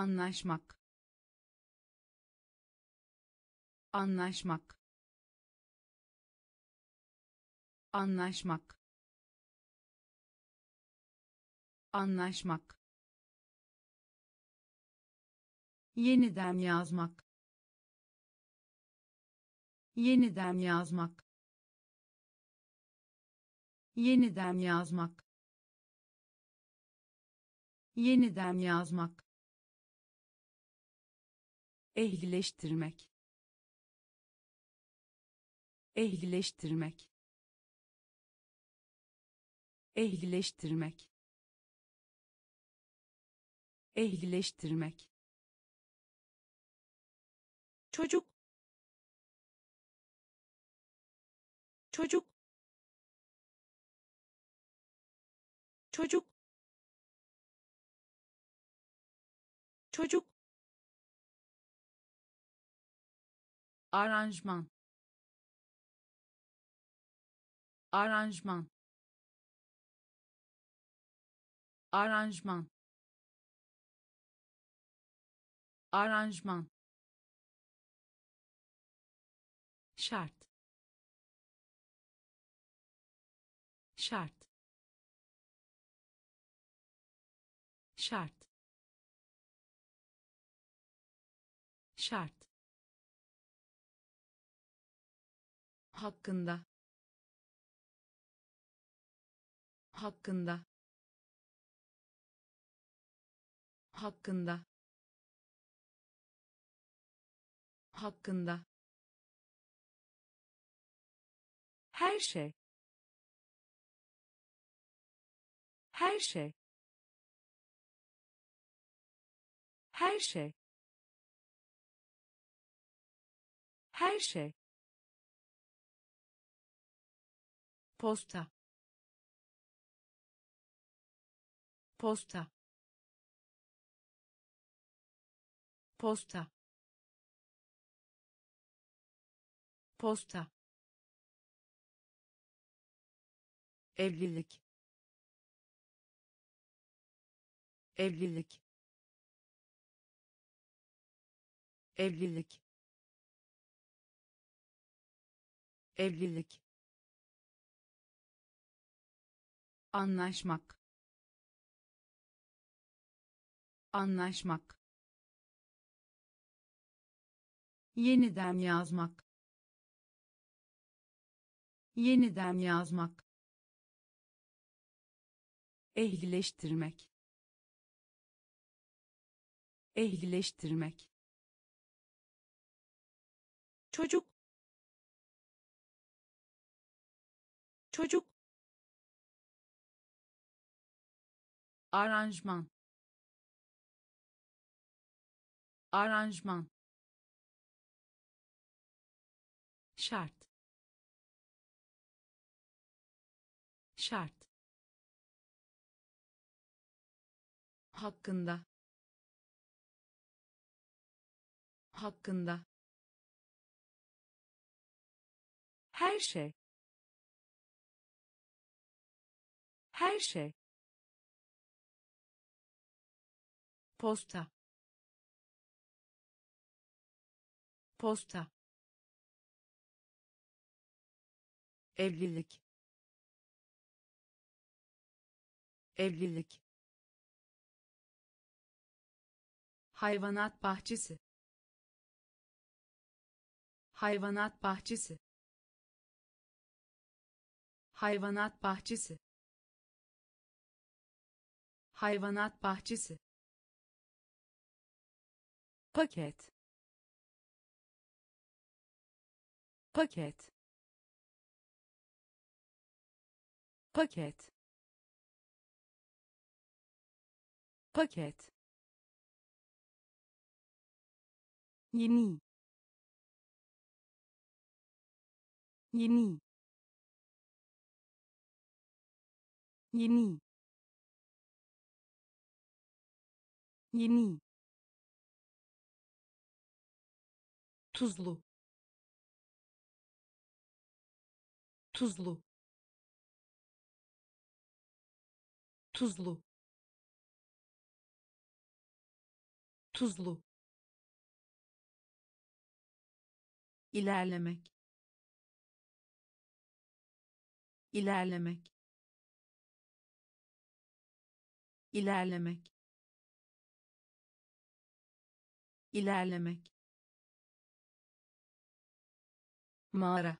anlaşmak. Anlaşmak. Anlaşmak. Anlaşmak. Yeniden yazmak. Yeniden yazmak. Yeniden yazmak. Yeniden yazmak ehlileştirmek. Ehlileştirmek. Ehlileştirmek. Ehlileştirmek. Çocuk. Çocuk. Çocuk. Çocuk aranjman. Aranjman. Aranjman. Aranjman. Şart. Şart. Şart. Şart hakkında hakkında hakkında hakkında. Her şey. Her şey. Her şey. Her şey posta. Posta. Posta. Posta. Evlilik. Evlilik. Evlilik. Evlilik anlaşmak. Anlaşmak. Yeniden yazmak. Yeniden yazmak. Ehlileştirmek. Ehlileştirmek. Çocuk. Çocuk aranjman. Aranjman. Şart. Şart. Hakkında. Hakkında. Her şey. Her şey posta. Posta. Evlilik. Evlilik. Hayvanat bahçesi. Hayvanat bahçesi. Hayvanat bahçesi. Hayvanat bahçesi paket. Paket. Paket. Paket. Yeni. Yeni. Yeni. Yeni tuzlu. Tuzlu. Tuzlu. Tuzlu. İlerlemek. İlerlemek. İlerlemek. İlerlemek mağara.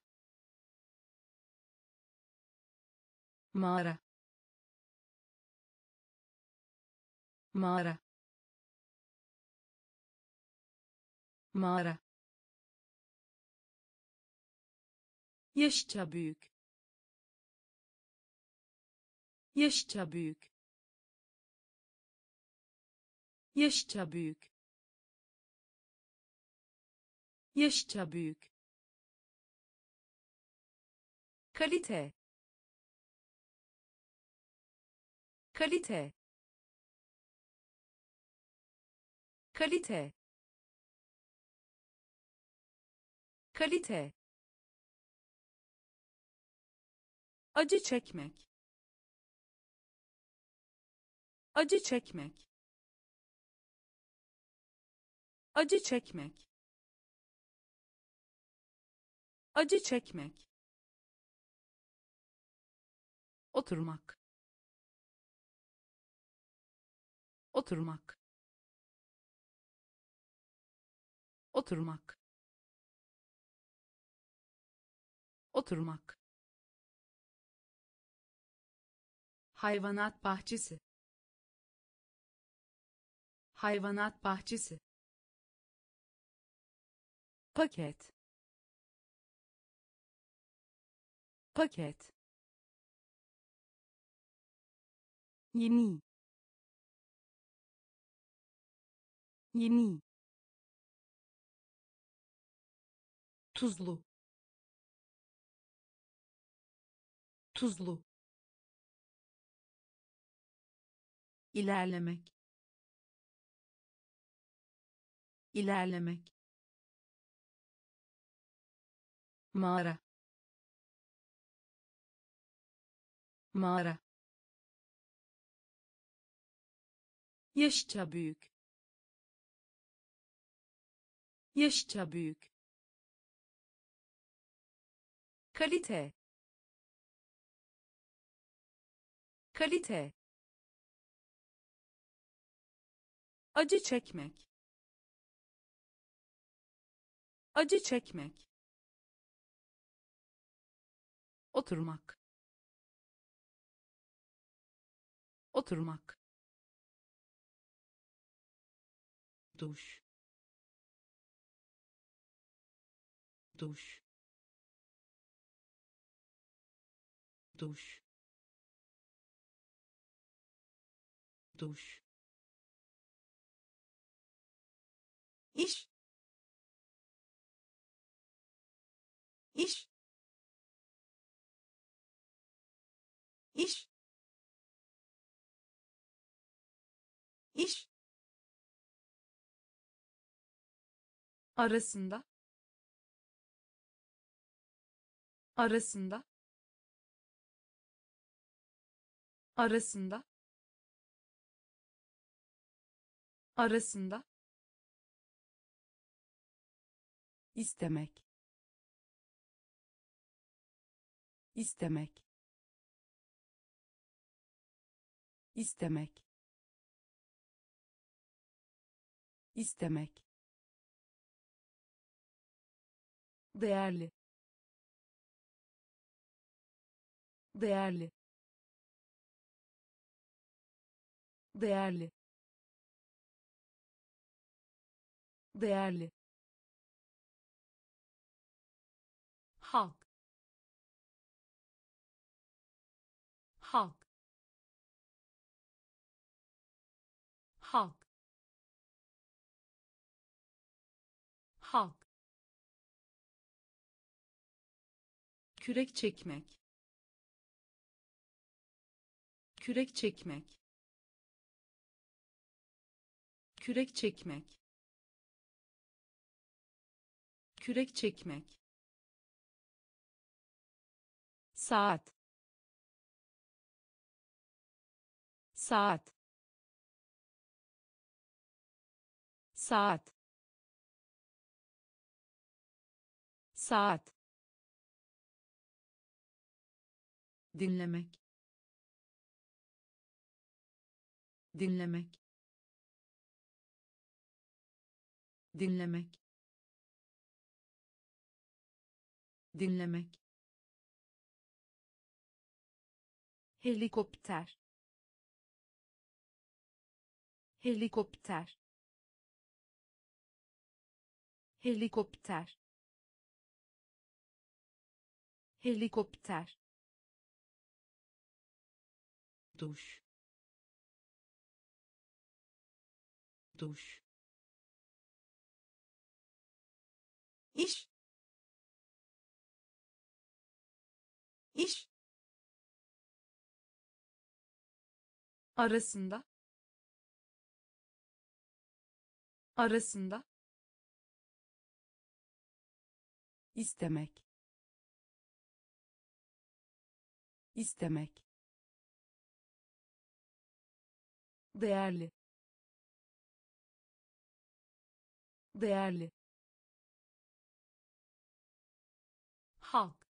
Mağara. Mağara. Mağara. Yaşça büyük. Yaşça büyük. Yaşça büyük. Yaşça büyük kalite. Kalite. Kalite. Kalite. Acı çekmek. Acı çekmek. Acı çekmek. Acı çekmek oturmak. Oturmak. Oturmak. Oturmak. Hayvanat bahçesi. Hayvanat bahçesi. Paket. Paket yeni. Yeni. Tuzlu. Tuzlu. İlerlemek. İlerlemek. Mağara. Mağara yaşça büyük. Yaşça büyük. Kalite. Kalite. Acı çekmek. Acı çekmek. Oturmak. Oturmak duş duş duş duş iş iş iş iş arasında arasında arasında arasında. İstemek istemek istemek istemek değerli değerli değerli değerli kürek çekmek. Kürek çekmek. Kürek çekmek. Kürek çekmek. Saat. Saat. Saat. Saat dinlemek. Dinlemek. Dinlemek. Dinlemek. Helikopter. Helikopter. Helikopter. Helikopter duş. Duş. İş. İş. Arasında. Arasında. İstemek. İstemek değerli değerli halk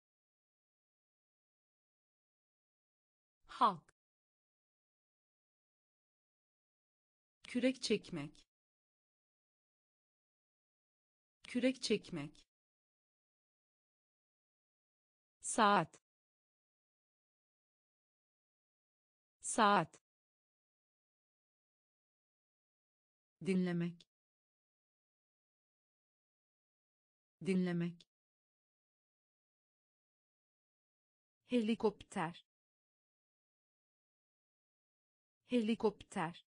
halk kürek çekmek kürek çekmek saat saat dinlemek. Dinlemek. Helikopter. Helikopter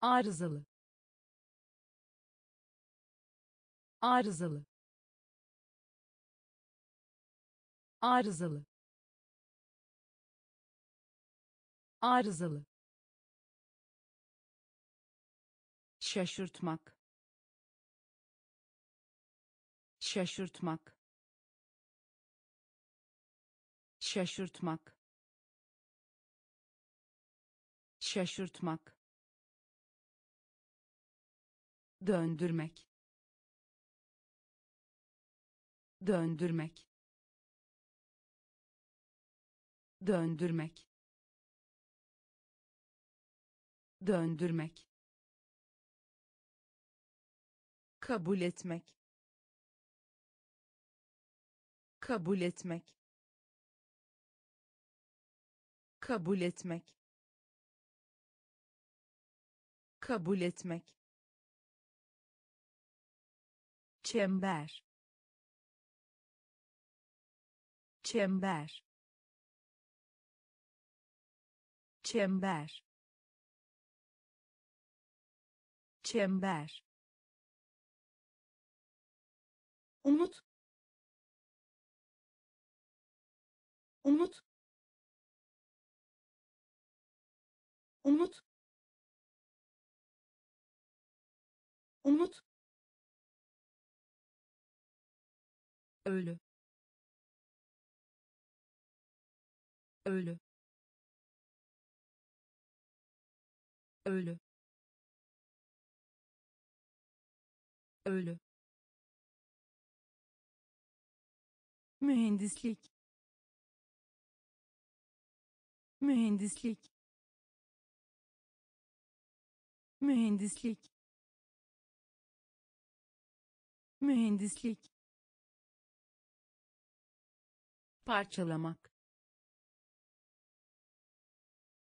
arızalı. Arızalı. Arızalı. Arızalı. Şaşırtmak. Şaşırtmak. Şaşırtmak. Şaşırtmak döndürmek. Döndürmek. Döndürmek. Döndürmek. Kabul etmek. Kabul etmek. Kabul etmek. Kabul etmek çember. Çember. Çember. Çember. Umut. Umut. Umut. Umut ölü. Ölü. Ölü. Ölü. Mühendislik. Mühendislik. Mühendislik. Mühendislik parçalamak.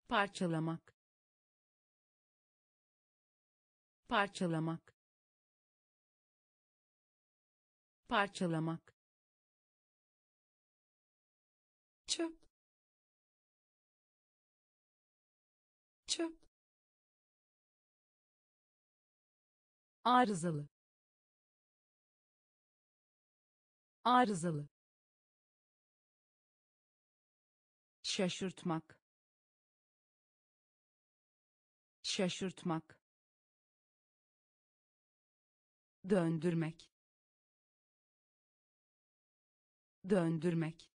Parçalamak. Parçalamak. Parçalamak. Çöp. Çöp. Arızalı. Arızalı şaşırtmak. Şaşırtmak. Döndürmek. Döndürmek.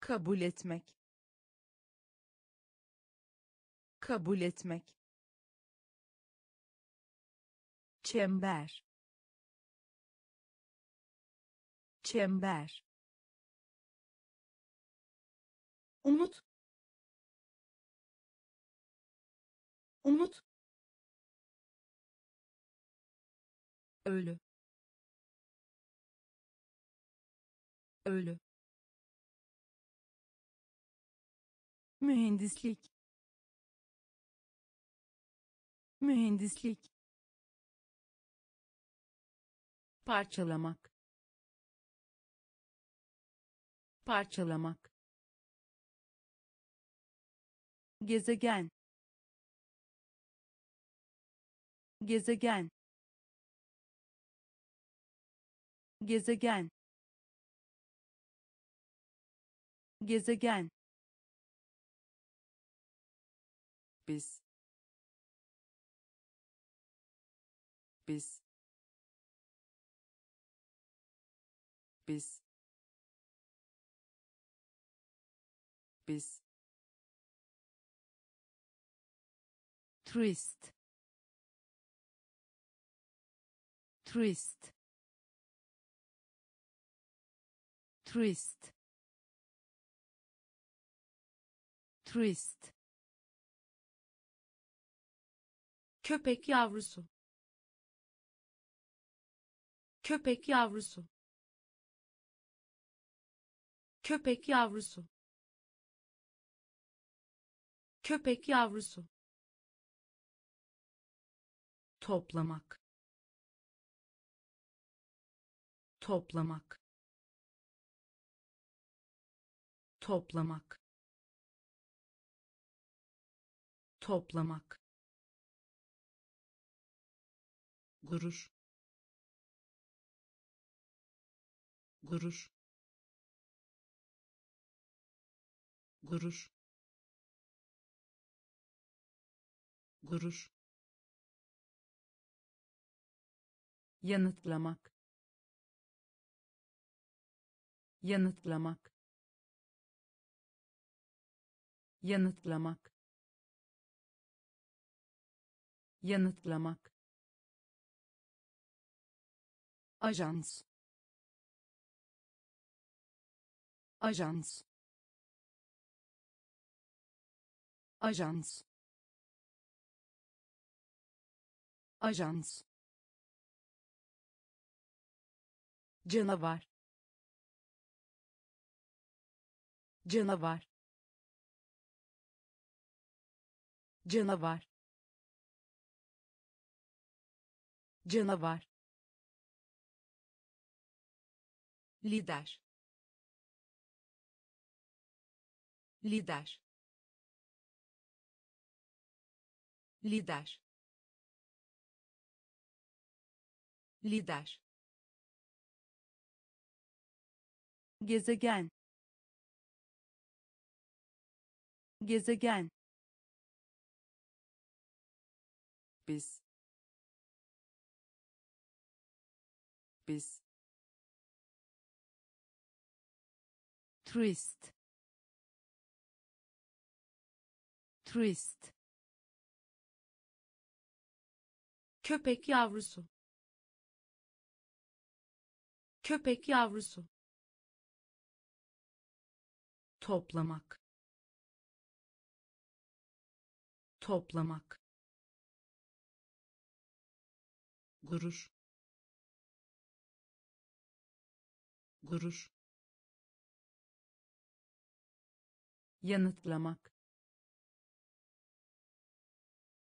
Kabul etmek. Kabul etmek. Çember. Çember umut. Umut. Ölü. Ölü. Mühendislik. Mühendislik. Parçalamak. Parçalamak gezegen. Gezegen. Gezegen. Gezegen. Biz. Biz. Biz. Biz turist turist turist turist köpek yavrusu. Köpek yavrusu. Köpek yavrusu. Köpek yavrusu toplamak. Toplamak. Toplamak. Toplamak. Gurur. Gurur. Gurur. Gurur yanıtlamak. Yanıtlamak. Yanıtlamak. Yanıtlamak. Ajans. Ajans. Ajans. Ajans canavar. Canavar. Canavar. Canavar. Lider. Lider. Lider. Lider gezegen. Gezegen. Biz. Biz. Turist. Turist. Köpek yavrusu. Köpek yavrusu toplamak. Toplamak. Gurur. Gurur. Yanıtlamak.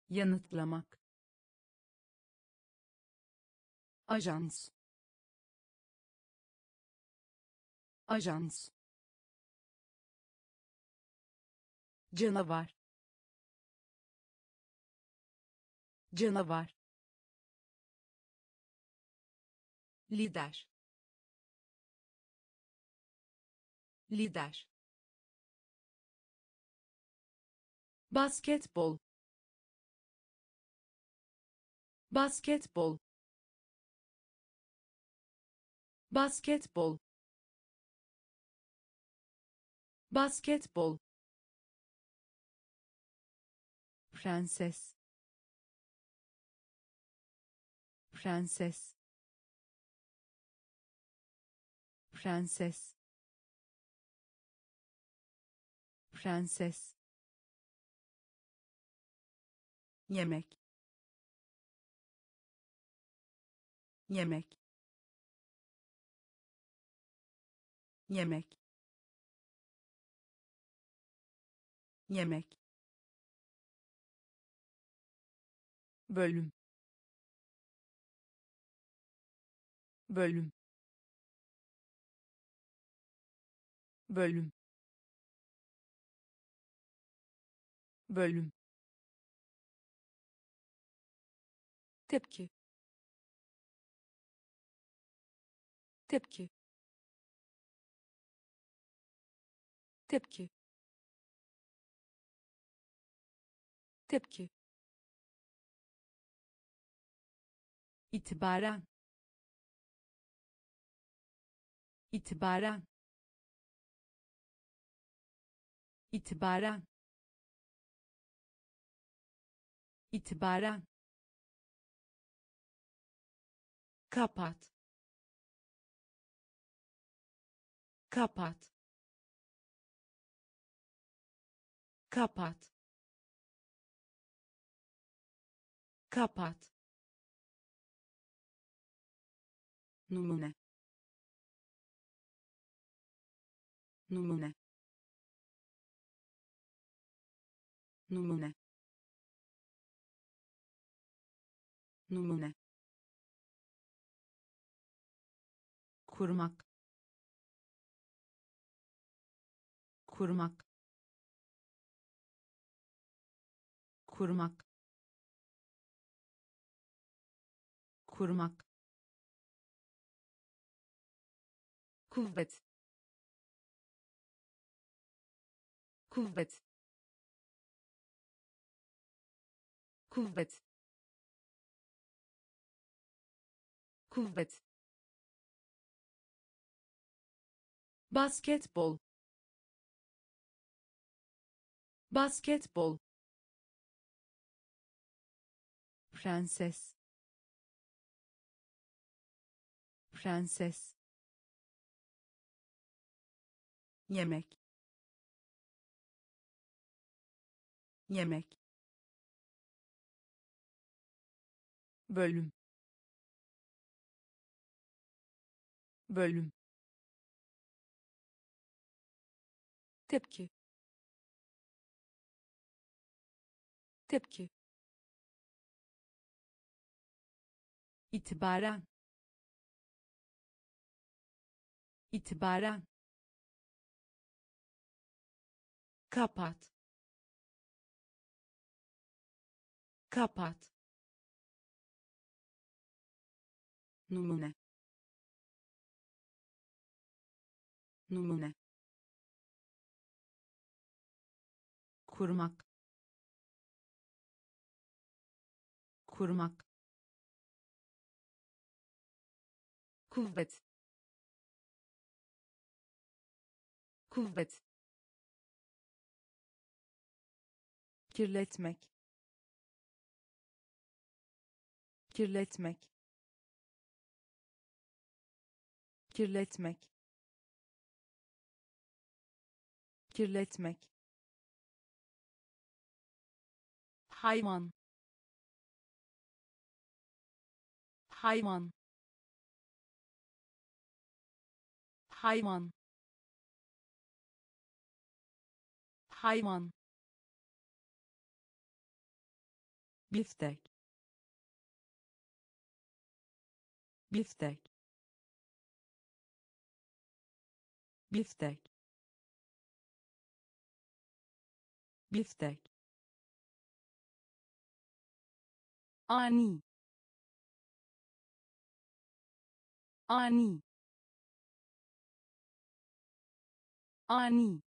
Yanıtlamak. Ajans. Ajans canavar. Canavar. Lider. Lider. Basketbol. Basketbol. Basketbol. Basketbol prenses. Prenses. Prenses. Prenses. Yemek. Yemek. Yemek. Yemek bölüm. Bölüm. Bölüm. Bölüm. Tepki. Tepki. Tepki. Tepki itibaren itibaren itibaren itibaren. Kapat. Kapat. Kapat. Kapat numune. Numune. Numune. Numune. Kurmak. Kurmak. Kurmak. Kurmak kuvvet. Kuvvet. Kuvvet. Kuvvet. Basketbol. Basketbol. Prenses. Prenses yemek. Yemek. Bölüm. Bölüm. Tepki. Tepki. İtibaren. İtibaren kapat. Kapat. Numune. Numune. Kurmak. Kurmak. Kuvvet. Kuvvet kirletmek. Kirletmek. Kirletmek. Kirletmek. Hayvan. Hayvan. Hayvan. Hayvan biftek. Biftek. Biftek. Biftek. Ani. Ani. Ani.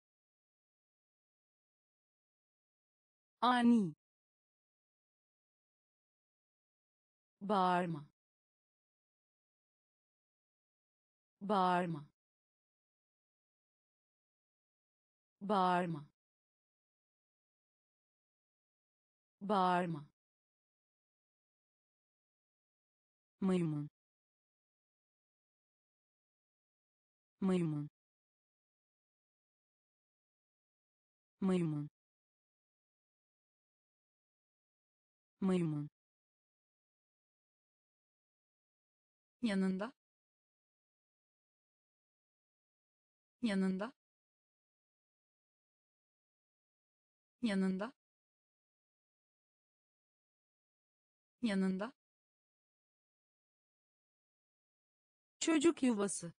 Ani bağırma. Bağırma. Bağırma. Bağırma. Maymun. Maymun. Maymun. Maymun yanında? Yanında? Yanında? Yanında? Çocuk yuvası.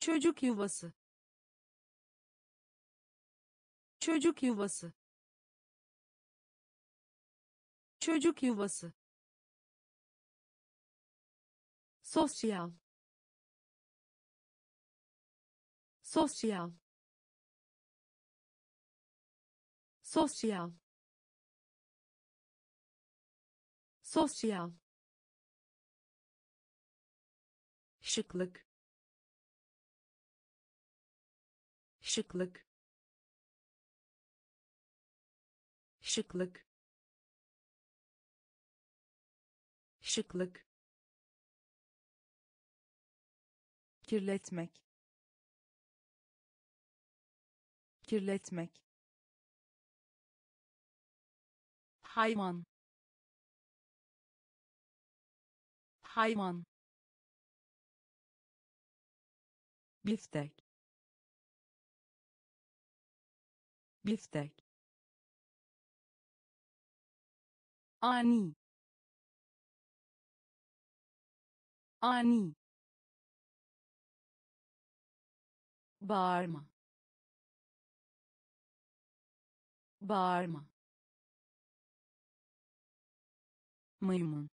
Çocuk yuvası. Çocuk yuvası. Çocuk yuvası sosyal sosyal sosyal sosyal şıklık. Şıklık. Şıklık. Şıklık kirletmek. Kirletmek. Hayvan. Hayvan. Biftek. Biftek. Ani. Ani bağırma. Bağırma. Maymun.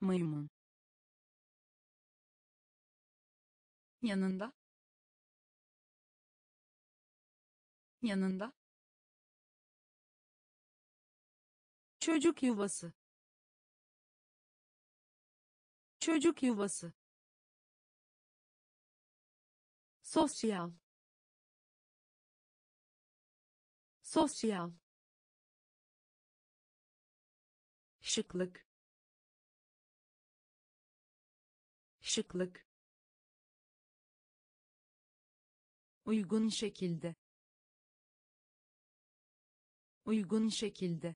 Maymun. Yanında. Yanında. Çocuk yuvası. Çocuk yuvası sosyal sosyal şıklık. Şıklık. Uygun şekilde. Uygun şekilde.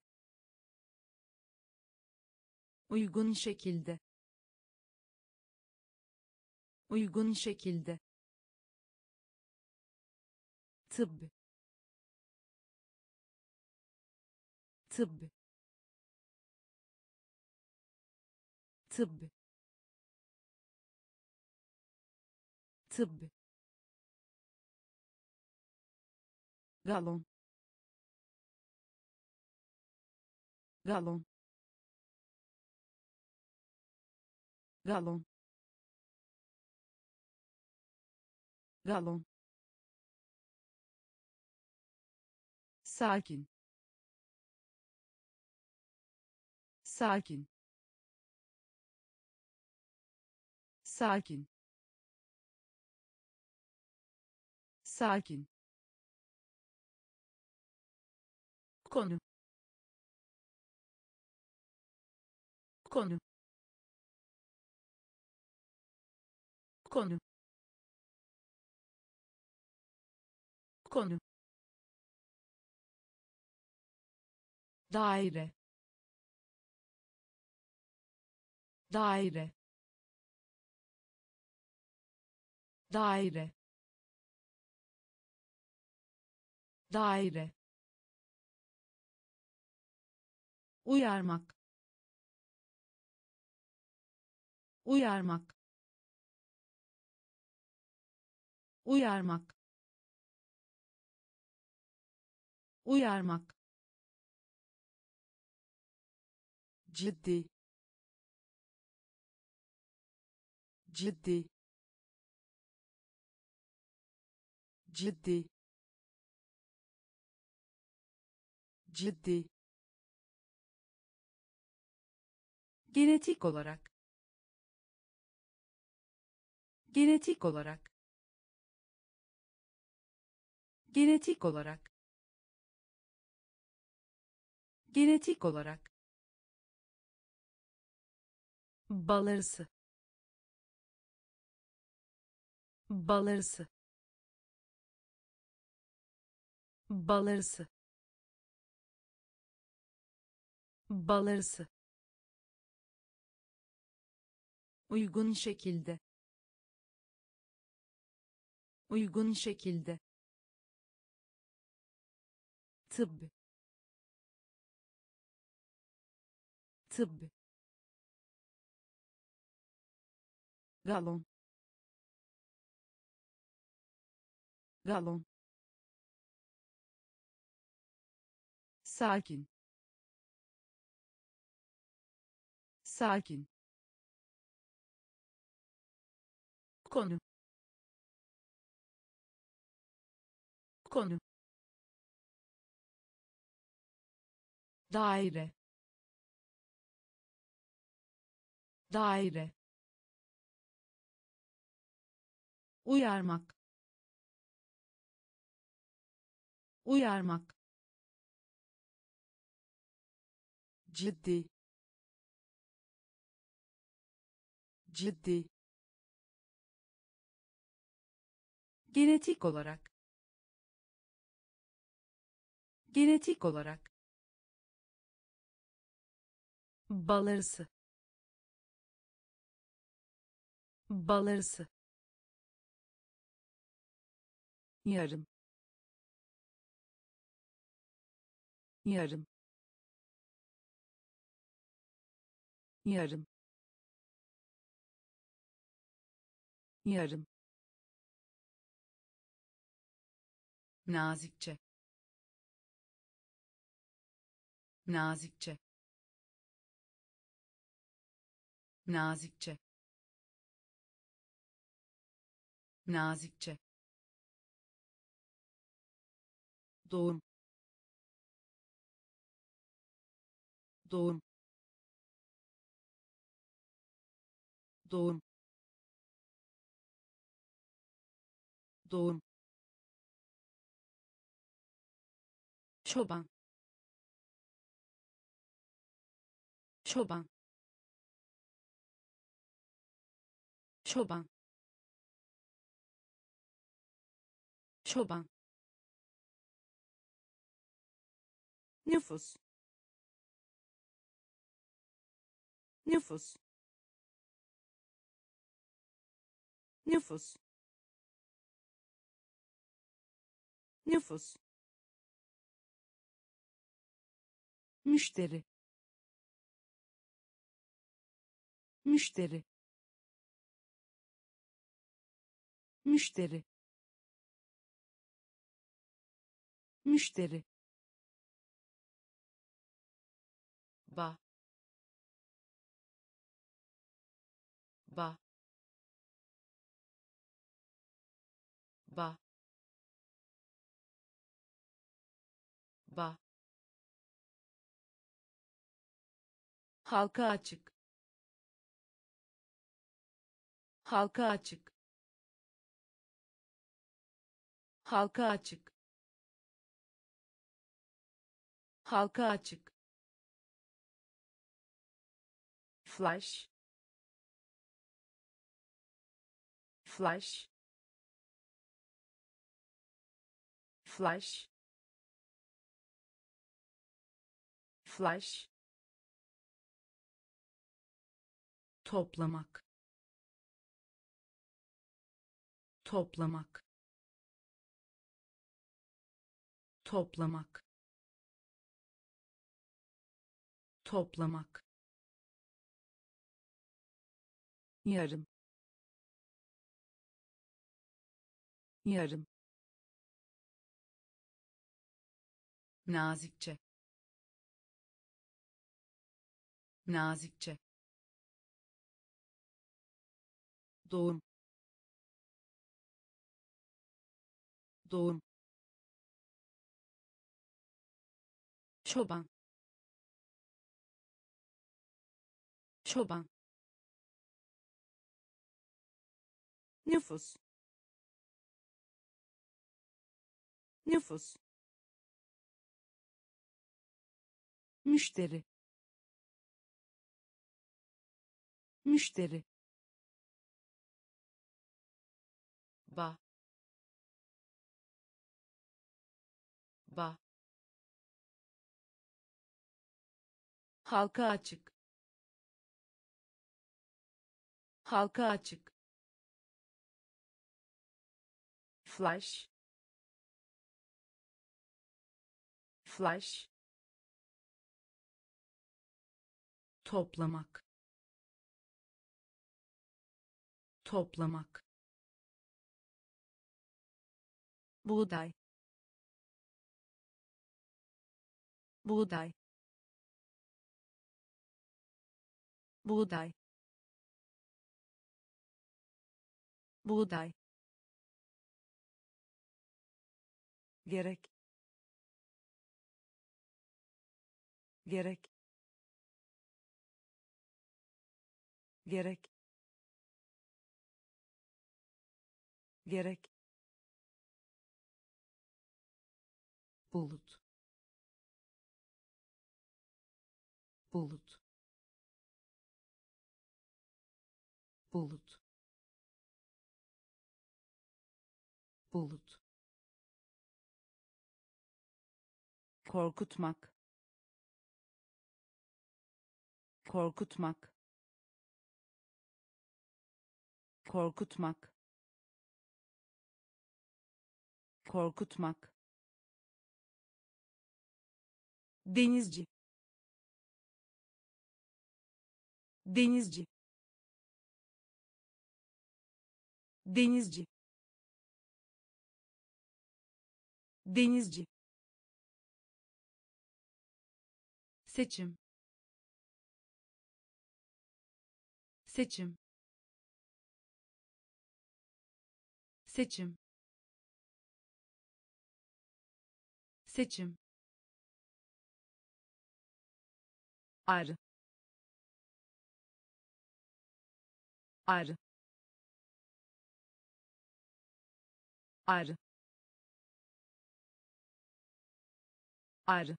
Uygun şekilde. Uygun şekilde tıbb. Tıbb. Tıbb. Tıbb. Galon. Galon. Galon. Galon sakin. Sakin. Sakin. Sakin. Konu. Konu. Konu. Konu daire. Daire. Daire. Daire. Uyarmak. Uyarmak. Uyarmak. Uyarmak ciddi ciddi ciddi ciddi. Genetik olarak genetik olarak genetik olarak genetik olarak balarısı. Balarısı. Balarısı. Balarısı. Uygun şekilde. Uygun şekilde. Tıbb tıbb galon. Galon. Sakin. Sakin. Konu. Konu. Daire. Daire uyarmak. Uyarmak. Ciddi. Ciddi. Genetik olarak. Genetik olarak. Balarısı. Balarısı yarım. Yarım. Yarım. Yarım. Nazikçe. Nazikçe. Nazikçe. Nazikçe doğum. Doğum. Doğum. Doğum. Çoban. Çoban. Çoban. Çoban nüfus. Nüfus. Nüfus. Nüfus. Müşteri. Müşteri. Müşteri. Müşteri ba. Ba. Ba. Ba. Halka açık. Halka açık. Halka açık. Halka açık flash. Flash. Flash. Flash. Toplamak. Toplamak. Toplamak. Toplamak yarım. Yarım. Nazikçe. Nazikçe. Doğum. Doğum. Çoban. Çoban nüfus. Nüfus. Müşteri. Müşteri. Ba. Ba. Halka açık. Halka açık flash. Flash. Toplamak. Toplamak. Buğday. Buğday. Buğday. Buğday gerek. Gerek. Gerek. Gerek. Bulut. Bulut. Bulut. Bulut korkutmak. Korkutmak. Korkutmak. Korkutmak. Denizci. Denizci. Denizci. Denizci seçim. Seçim. Seçim. Seçim. Arı arı arı arı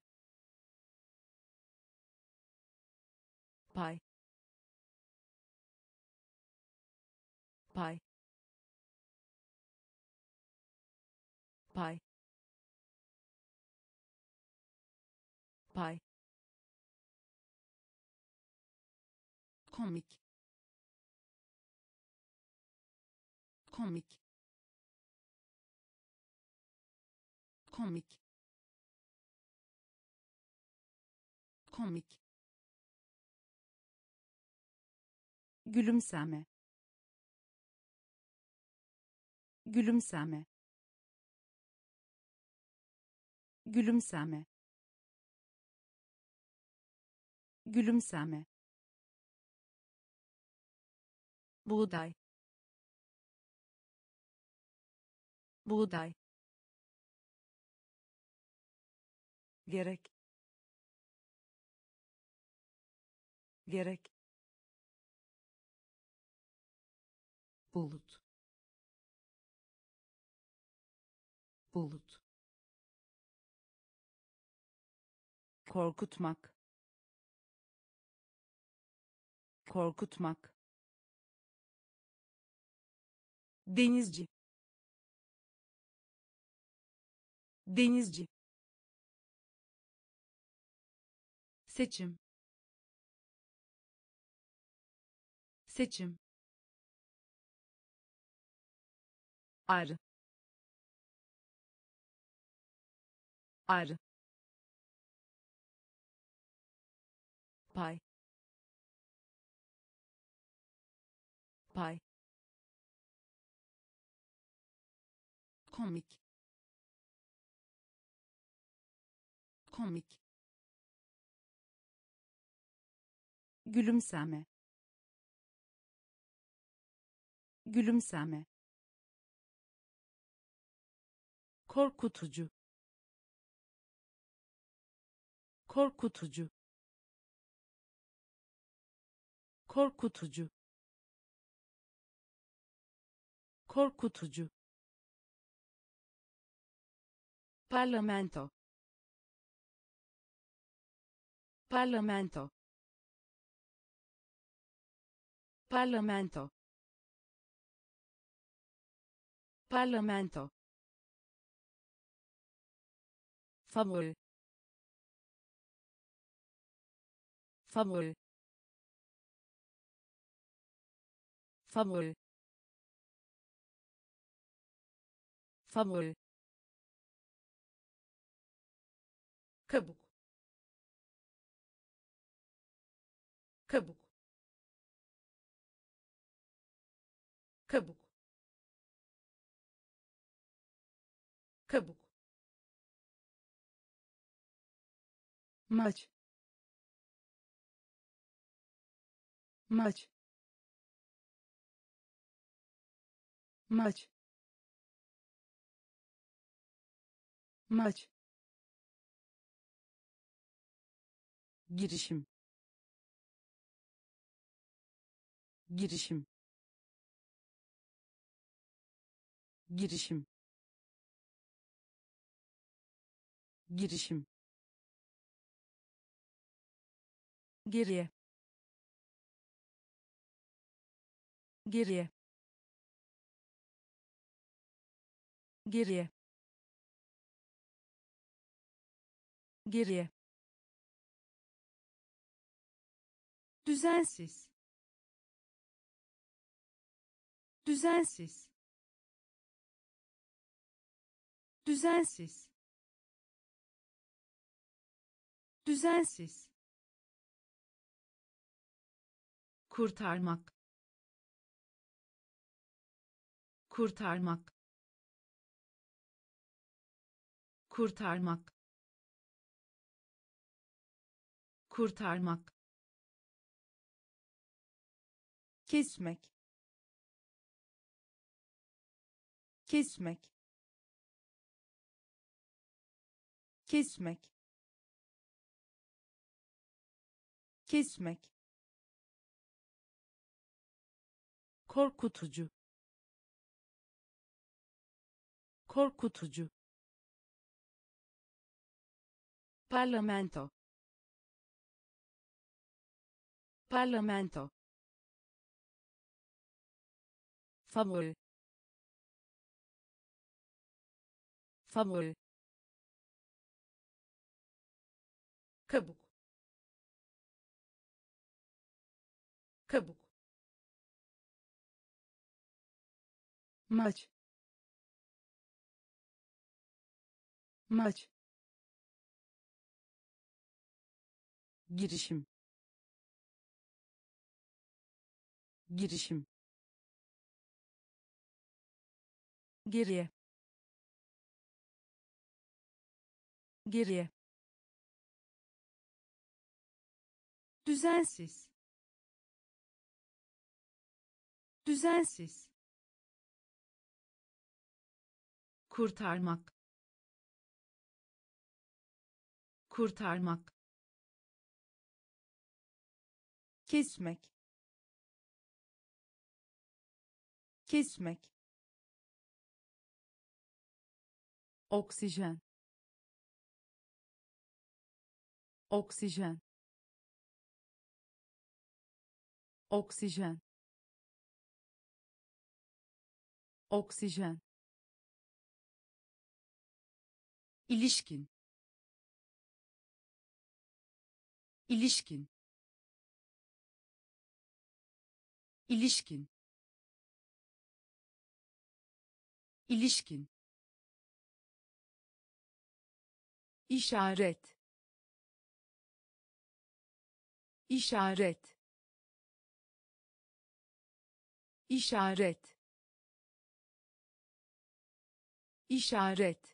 pay. Pay. Pay. Pay. Komik. Komik. Komik. Komik gülümseme. Gülümseme. Gülümseme. Gülümseme. Buğday. Buğday. Gerek. Gerek bulut. Bulut. Korkutmak. Korkutmak. Denizci. Denizci. Seçim. Seçim arı arı pay pay komik komik gülümseme gülümseme korkutucu. Korkutucu. Korkutucu. Korkutucu. Parlamento. Parlamento. Parlamento. Parlamento favori favori favori favori. Kabuk kabuk kabuk kabuk maç. Maç. Maç. Maç. Girişim. Girişim. Girişim. Girişim geriye. Geriye. Geriye. Geriye. Düzensiz. Düzensiz. Düzensiz. Düzensiz kurtarmak. Kurtarmak. Kurtarmak. Kurtarmak. Kesmek. Kesmek. Kesmek. Kesmek korkutucu. Korkutucu. Parlamento. Parlamento. Favori favori kabuk. Kabuk maç. Maç. Girişim. Girişim. Geriye. Geriye. Düzensiz. Düzensiz kurtarmak. Kurtarmak. Kesmek. Kesmek. Oksijen. Oksijen. Oksijen. Oksijen ilişkin. İlişkin. İlişkin. İlişkin. İşaret. İşaret. İşaret. İşaret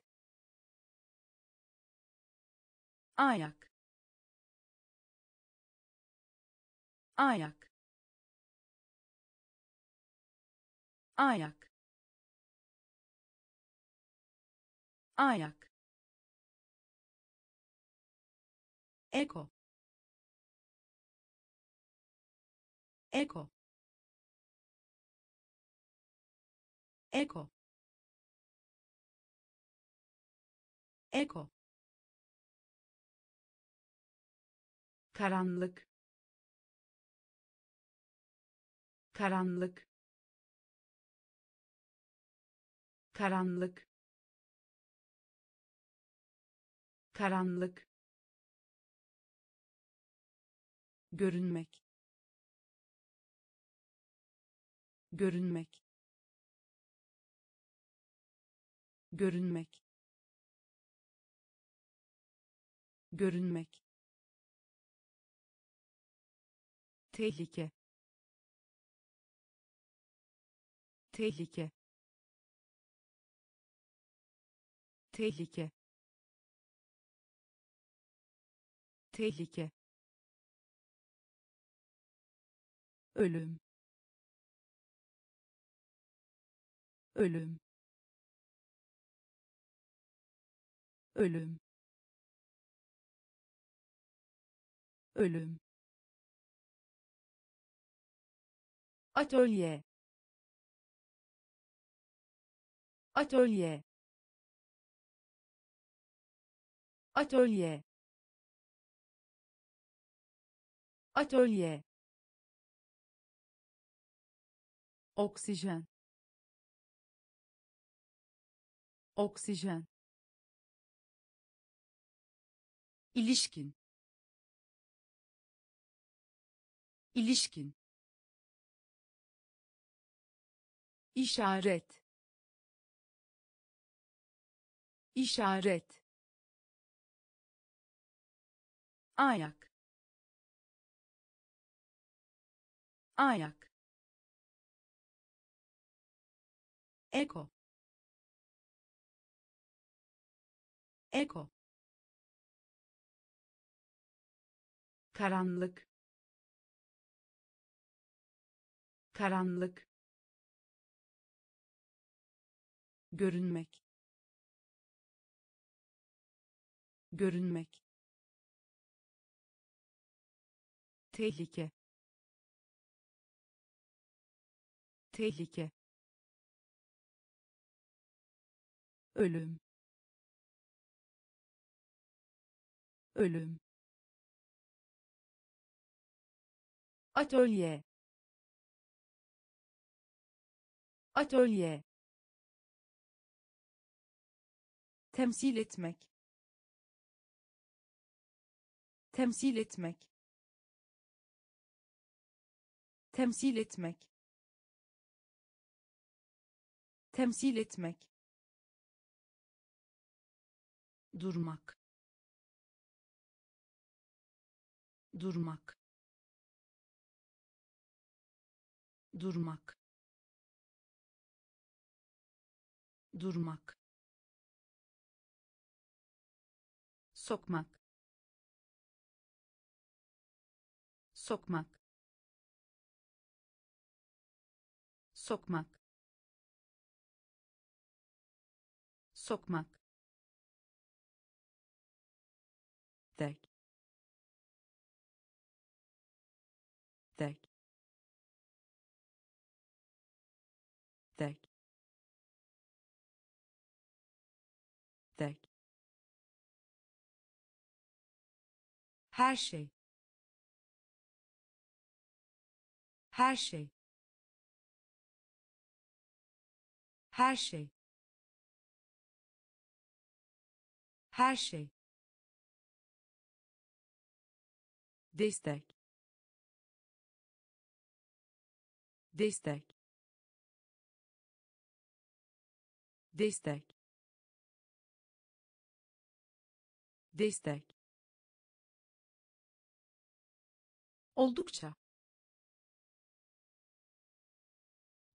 ayak. Ayak. Ayak. Ayak. Eko. Eko. Eko. Eko karanlık. Karanlık. Karanlık. Karanlık. Görünmek. Görünmek. Görünmek. Görünmek tehlike. Tehlike. Tehlike. Tehlike. Ölüm. Ölüm. Ölüm. Ölüm atölye. Atölye. Atölye. Atölye. Oksijen. Oksijen. İlişkin. İlişkin işaret. İşaret. Ayak. Ayak. Eko. Eko. Karanlık. Karanlık görünmek. Görünmek. Tehlike. Tehlike. Ölüm. Ölüm. Atölye. Atölye temsil etmek. Temsil etmek. Temsil etmek. Temsil etmek. Durmak. Durmak. Durmak. Durmak sokmak. Sokmak. Sokmak. Sokmak. Tek tek tek tek her şey her şey her şey her şey destek destek destek destek oldukça.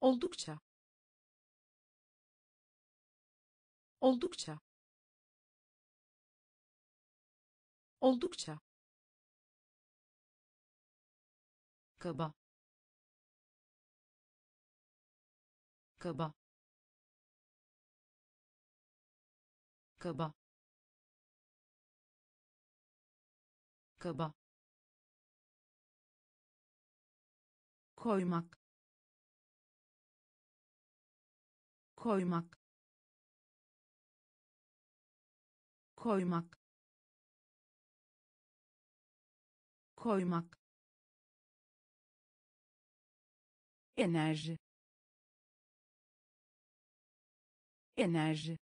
Oldukça. Oldukça. Oldukça. Kaba. Kaba. Kaba. Kaba koymak koymak koymak koymak. Enerji enerji.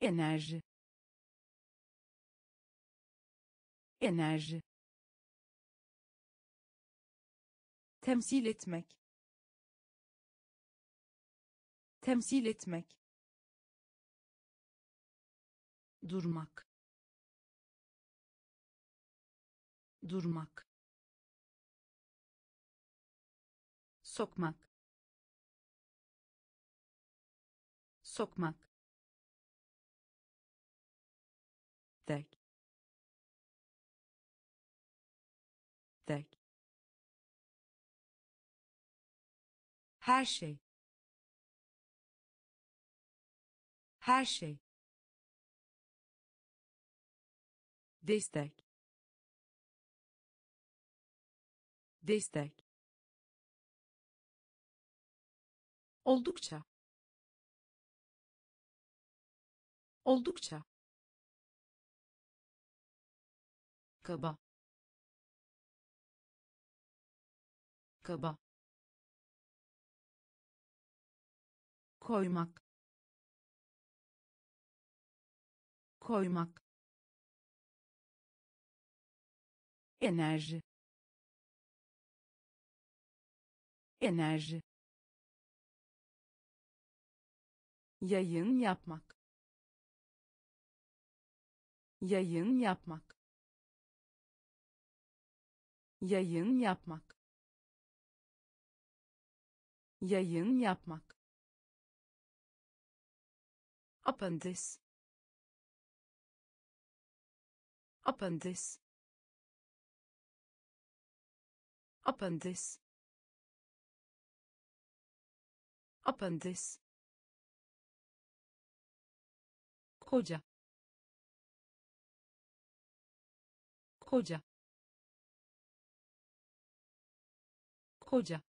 Enerji enerji temsil etmek. Temsil etmek. Durmak. Durmak. Sokmak. Sokmak. Tek. Tek her şey. Her şey. Destek. Destek. Oldukça. Oldukça. Kaba. Kaba koymak koymak enerji enerji yayın yapmak yayın yapmak yayın yapmak yayın yapmak apandis apandis apandis apandis koca. Koca. Koca.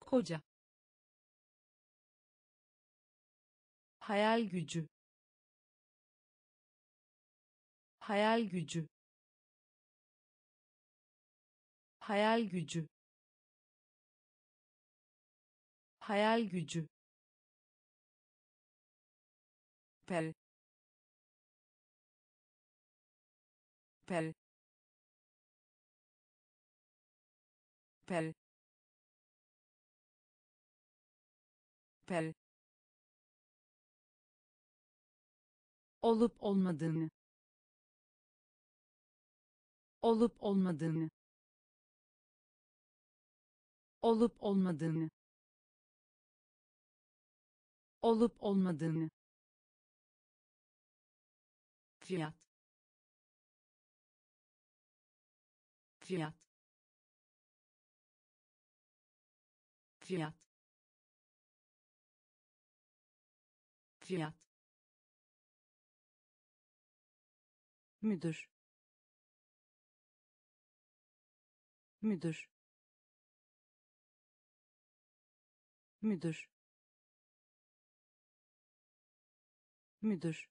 Koca hayal gücü. Hayal gücü. Hayal gücü. Hayal gücü. Pel. Pel. Pel. Pel olup olmadığını. Olup olmadığını. Olup olmadığını. Olup olmadığını. Fiyat. Fiyat. Fiyat. Fiyat müdür? Müdür. Müdür. Müdür.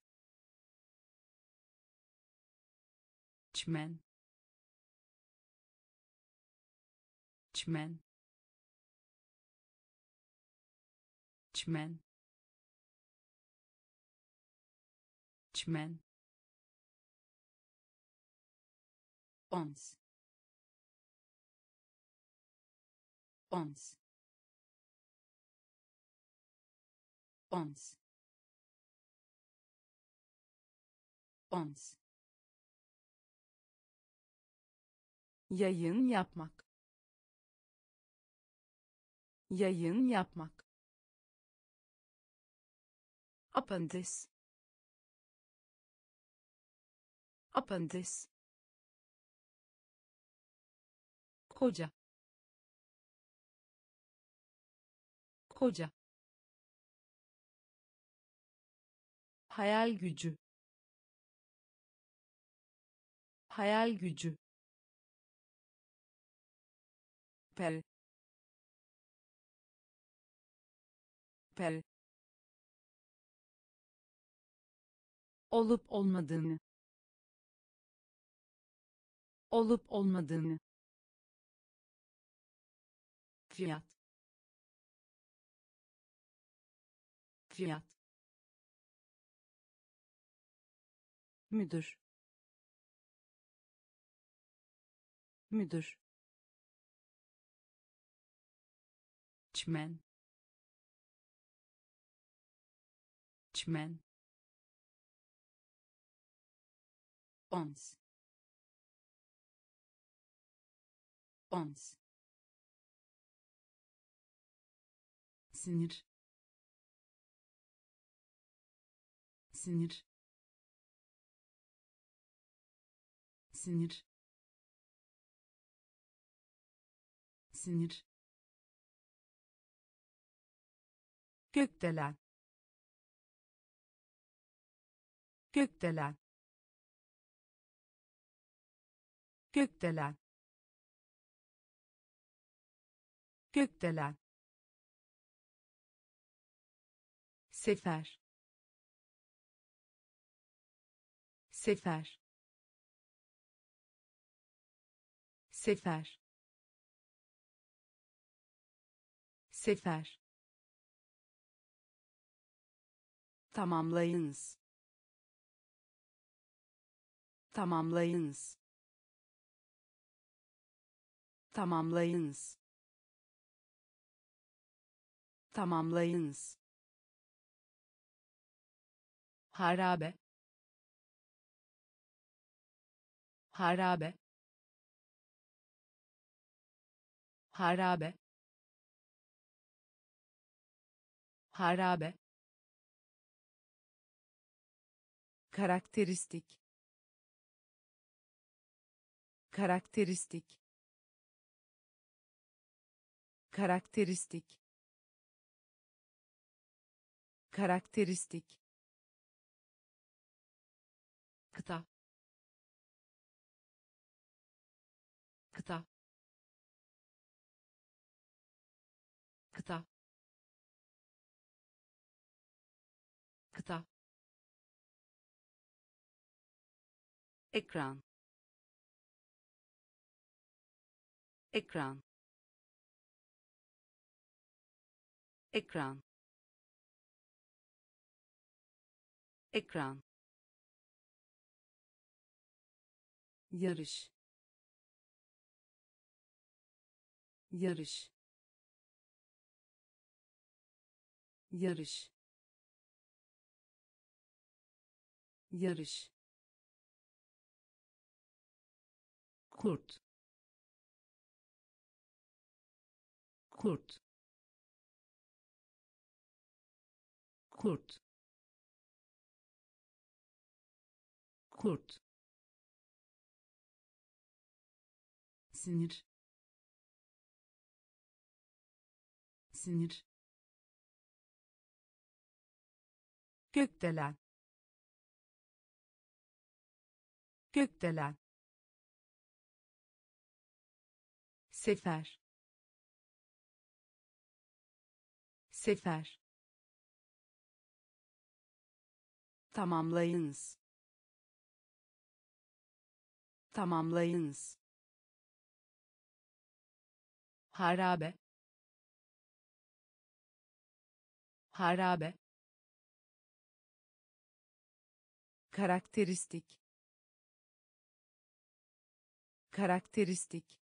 Çmen çmen çmen çmen ons. Ons. Ons. Ons. Yayın yapmak. Yayın yapmak. Apandis. Apandis koca. Koca. Hayal gücü. Hayal gücü. Pel. Pel. Olup olmadığını. Olup olmadığını fiyat. Fiyat. Müdür. Müdür. Çmen çmen ons. Ons sinir. Sinir. Sinir. Sinir. Gökdelen. Gökdelen. Gökdelen. Gökdelen sefer. Sefer. Sefer. Sefer. Tamamlayınız. Tamamlayınız. Tamamlayınız. Tamamlayınız harabe. Harabe. Harabe. Harabe. Karakteristik. Karakteristik. Karakteristik. Karakteristik ekran. Ekran. Ekran. Ekran. Yarış. Yarış. Yarış. Yarış kurt. Kurt. Kurt. Kurt. Sinir. Sinir. Gökdelen. Gökdelen sefer. Sefer. Tamamlayınız. Tamamlayınız. Harabe. Harabe. Karakteristik. Karakteristik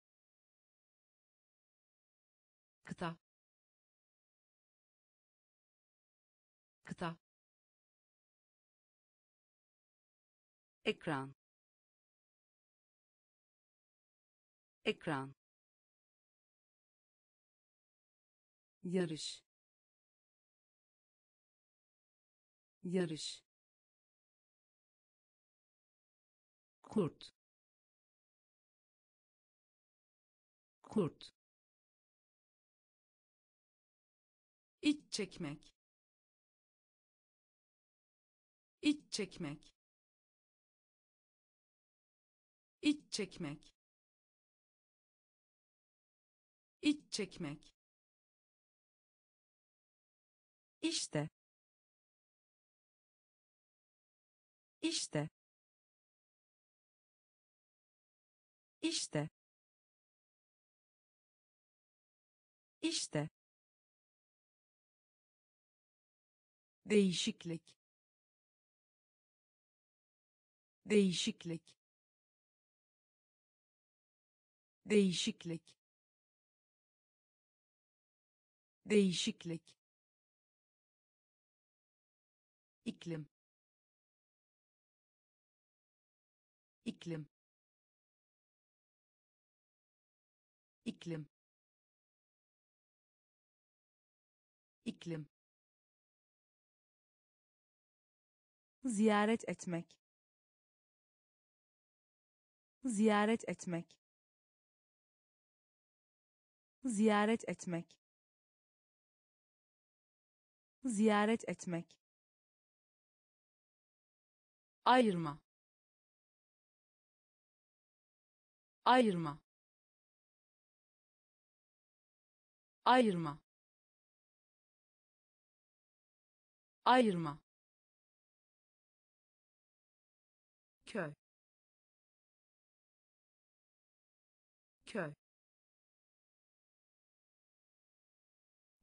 ekran. Ekran. Yarış. Yarış. Kurt. Kurt. İç çekmek. İç çekmek iç çekmek. İç çekmek. İşte. İşte. İşte. İşte. Değişiklik. Değişiklik değişiklik. Değişiklik. İklim. İklim. İklim. İklim. Ziyaret etmek. Ziyaret etmek ziyaret etmek. Ziyaret etmek. Ayırma. Ayırma. Ayırma. Ayırma. Köy. Köy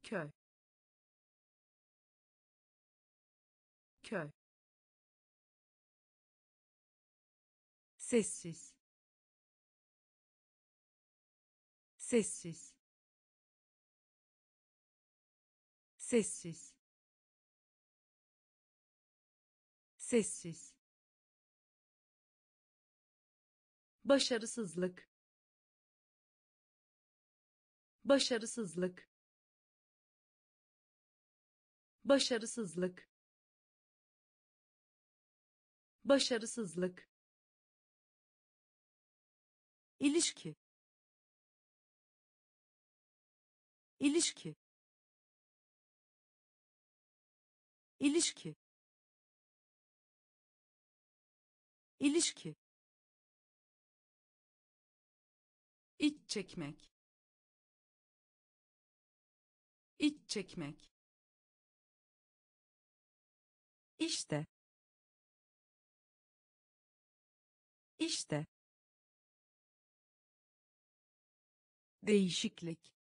köy köy sessiz sessiz sessiz sessiz başarısızlık başarısızlık başarısızlık. Başarısızlık. İlişki. İlişki. İlişki. İlişki. İç çekmek. İç çekmek işte. İşte. Değişiklik.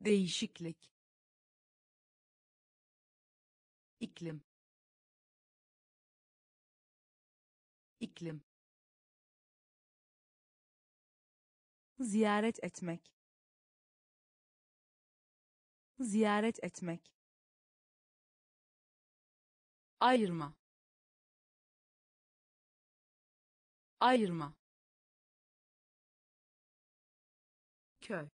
Değişiklik. İklim. İklim. Ziyaret etmek. Ziyaret etmek ayırma. Ayırma. Köy.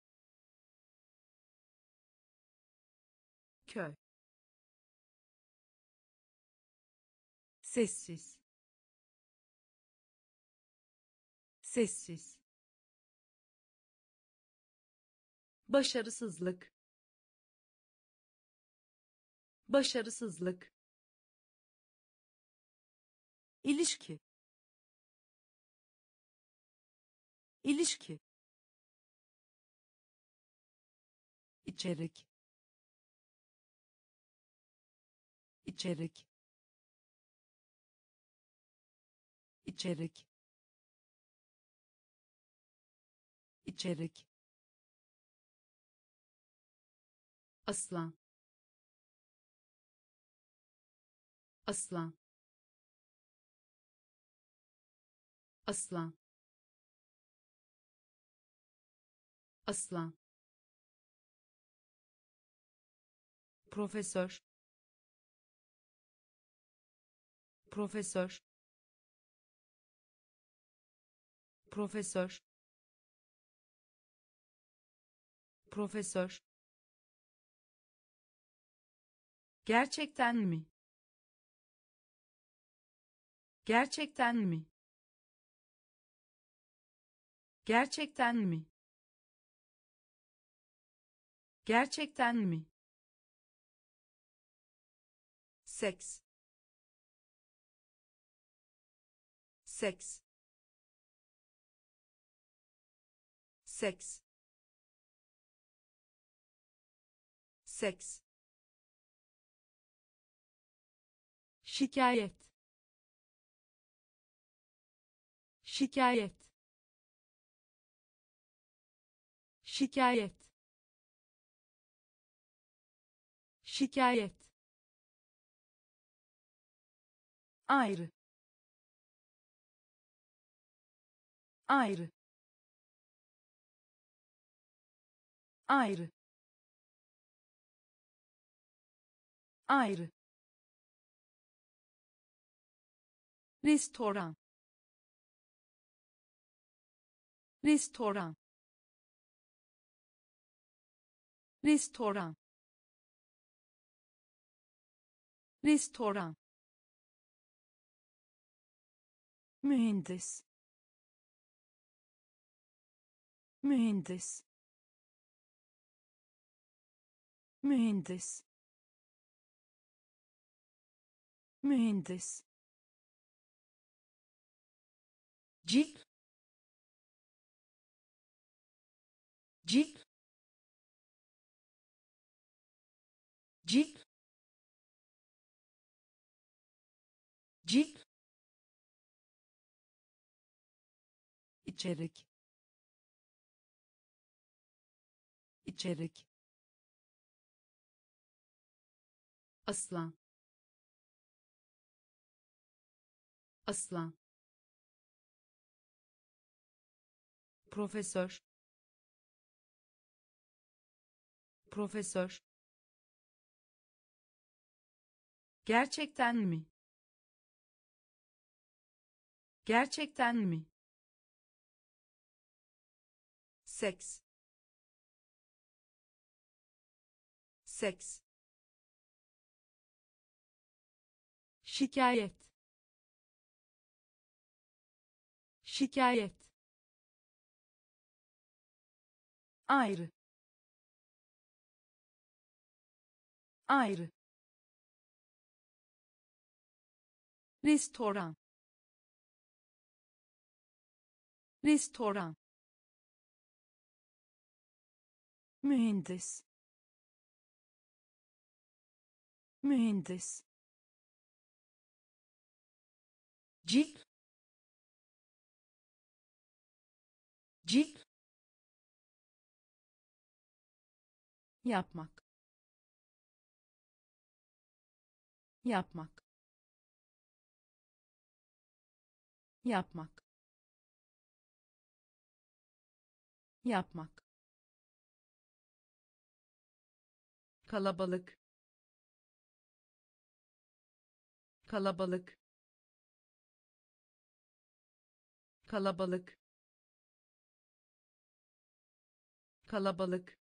Köy. Sessiz. Sessiz. Başarısızlık. Başarısızlık ilişki. İlişki. İçerik. İçerik. İçerik. İçerik. Aslan. Aslan aslan aslan profesör. Profesör. Profesör. Profesör. Gerçekten mi? Gerçekten mi gerçekten mi Gerçekten mi? Seks. Seks. Seks. Seks. şikayet şikayet şikayet. Şikayet. Ayrı. Ayrı. Ayrı. Ayrı. Restoran. Restoran restoran. Restoran. Mühendis. Mühendis. Mühendis. Mühendis. Cilt cilt cilt cilt içerik. İçerik. Aslan. Aslan. Profesör. Profesör gerçekten mi? Gerçekten mi? Seks. Seks. Şikayet. Şikayet. Ayrı. Ayrı restoran. Restoran. Mühendis. Mühendis. Cilt cilt yapmak. Yapmak yapmak. Yapmak. Kalabalık. Kalabalık. Kalabalık. Kalabalık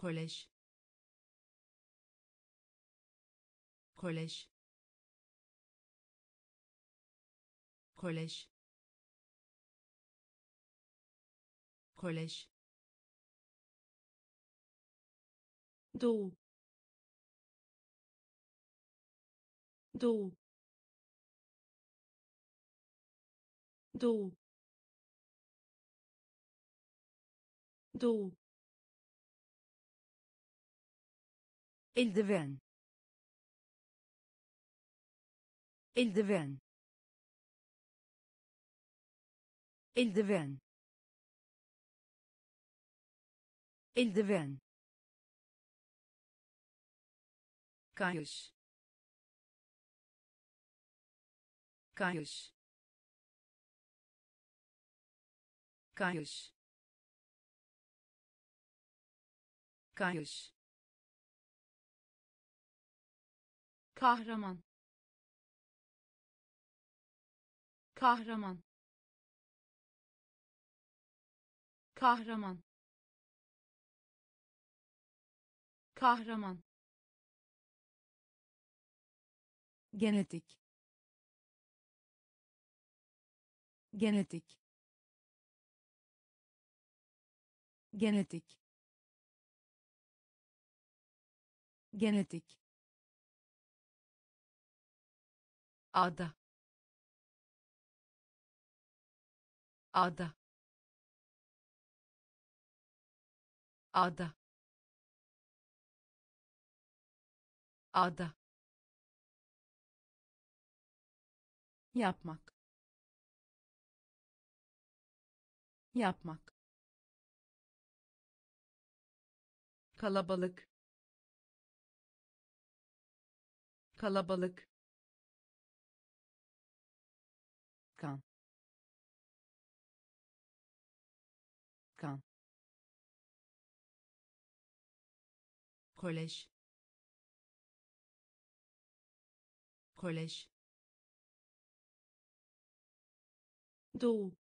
kolej. Kolej. Kolej. Kolej. Doğu doğu doğu doğu eldiven. Eldiven. Eldiven. Eldiven. Kayış. Kayış. Kayış. Kayış kahraman. Kahraman. Kahraman. Kahraman. Genetik. Genetik. Genetik. Genetik ada. Ada. Ada. Ada. Yapmak. Yapmak. Kalabalık. Kalabalık kolej. Kolej. Doğu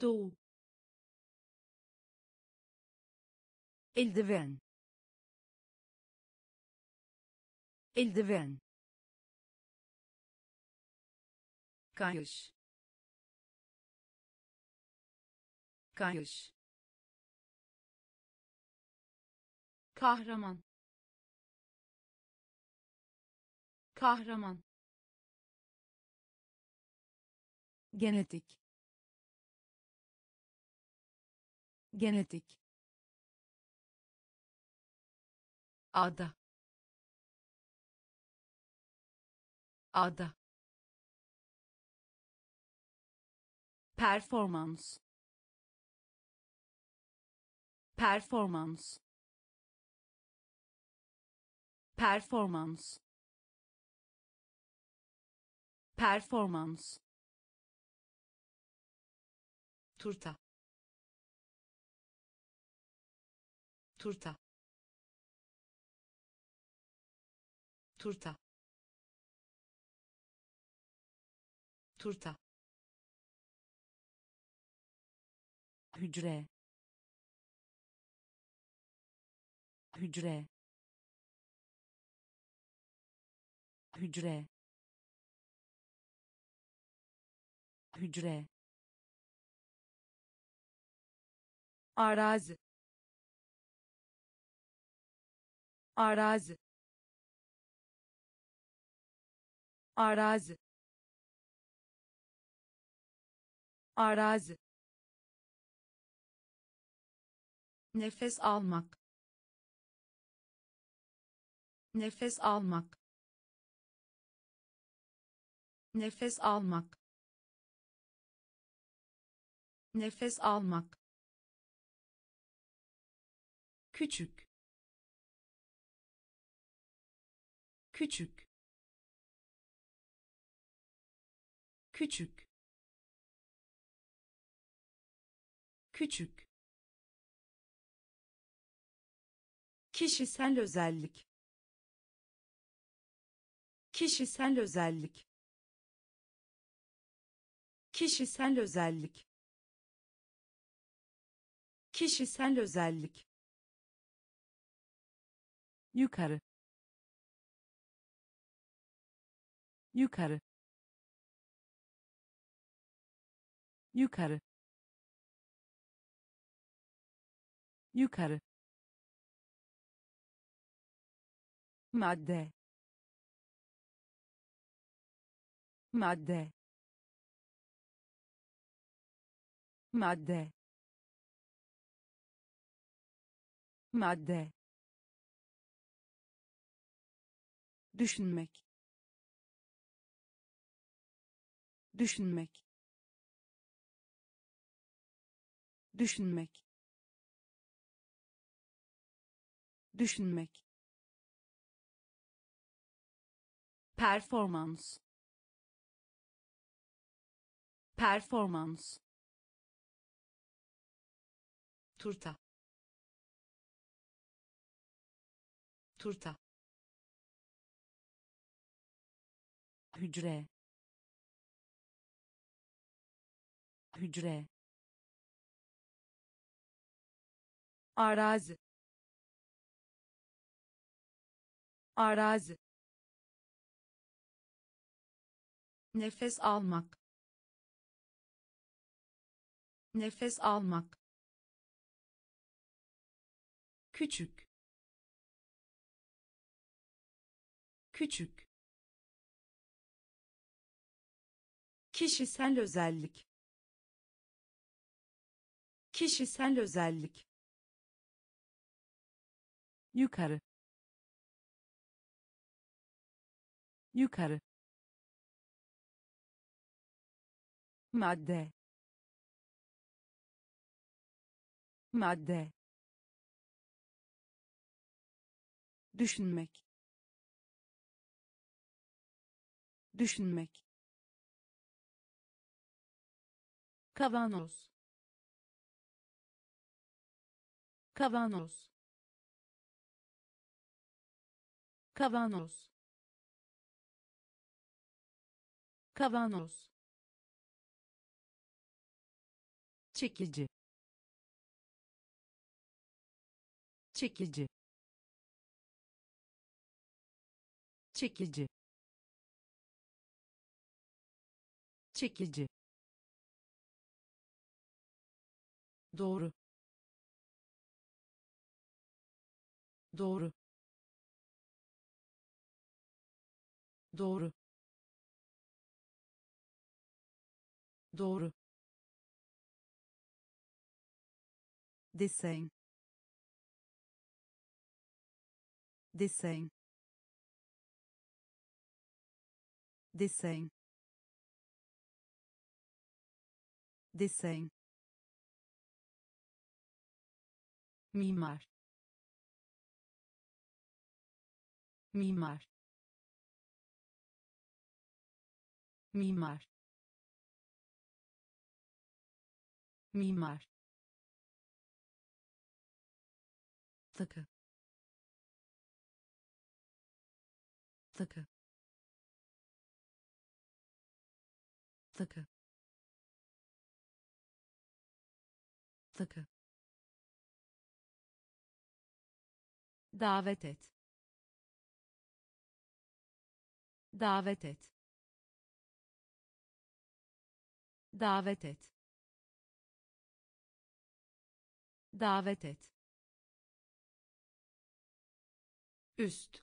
doğu eldiven eldiven kayış kayış kahraman. Kahraman. Genetik. Genetik. Ada. Ada. Performans. Performans performans. Performans. Turta. Turta. Turta. Turta. Hücre. Hücre hücre hücre arazi arazi arazi arazi. Nefes almak nefes almak nefes almak. Nefes almak. Küçük. Küçük. Küçük. Küçük. Kişisel özellik. Kişisel özellik kişisel özellik. Kişisel özellik. Yukarı. Yukarı. Yukarı. Yukarı. Madde. Madde madde. Madde. Düşünmek. Düşünmek. Düşünmek. Düşünmek. Performans. Performans turta. Turta. Hücre. Hücre. Arazi. Arazi. Nefes almak. Nefes almak küçük küçük. Kişisel özellik kişisel özellik. Yukarı yukarı. Madde madde düşünmek. Düşünmek. Kavanoz. Kavanoz. Kavanoz. Kavanoz. Çekici. Çekici çekici çekici doğru doğru doğru doğru desen desen desen desen mimar. Mimar. Mimar. Mimar. Takı takı takı takı davet et. Davet et. Davet et. Davet et. Üst.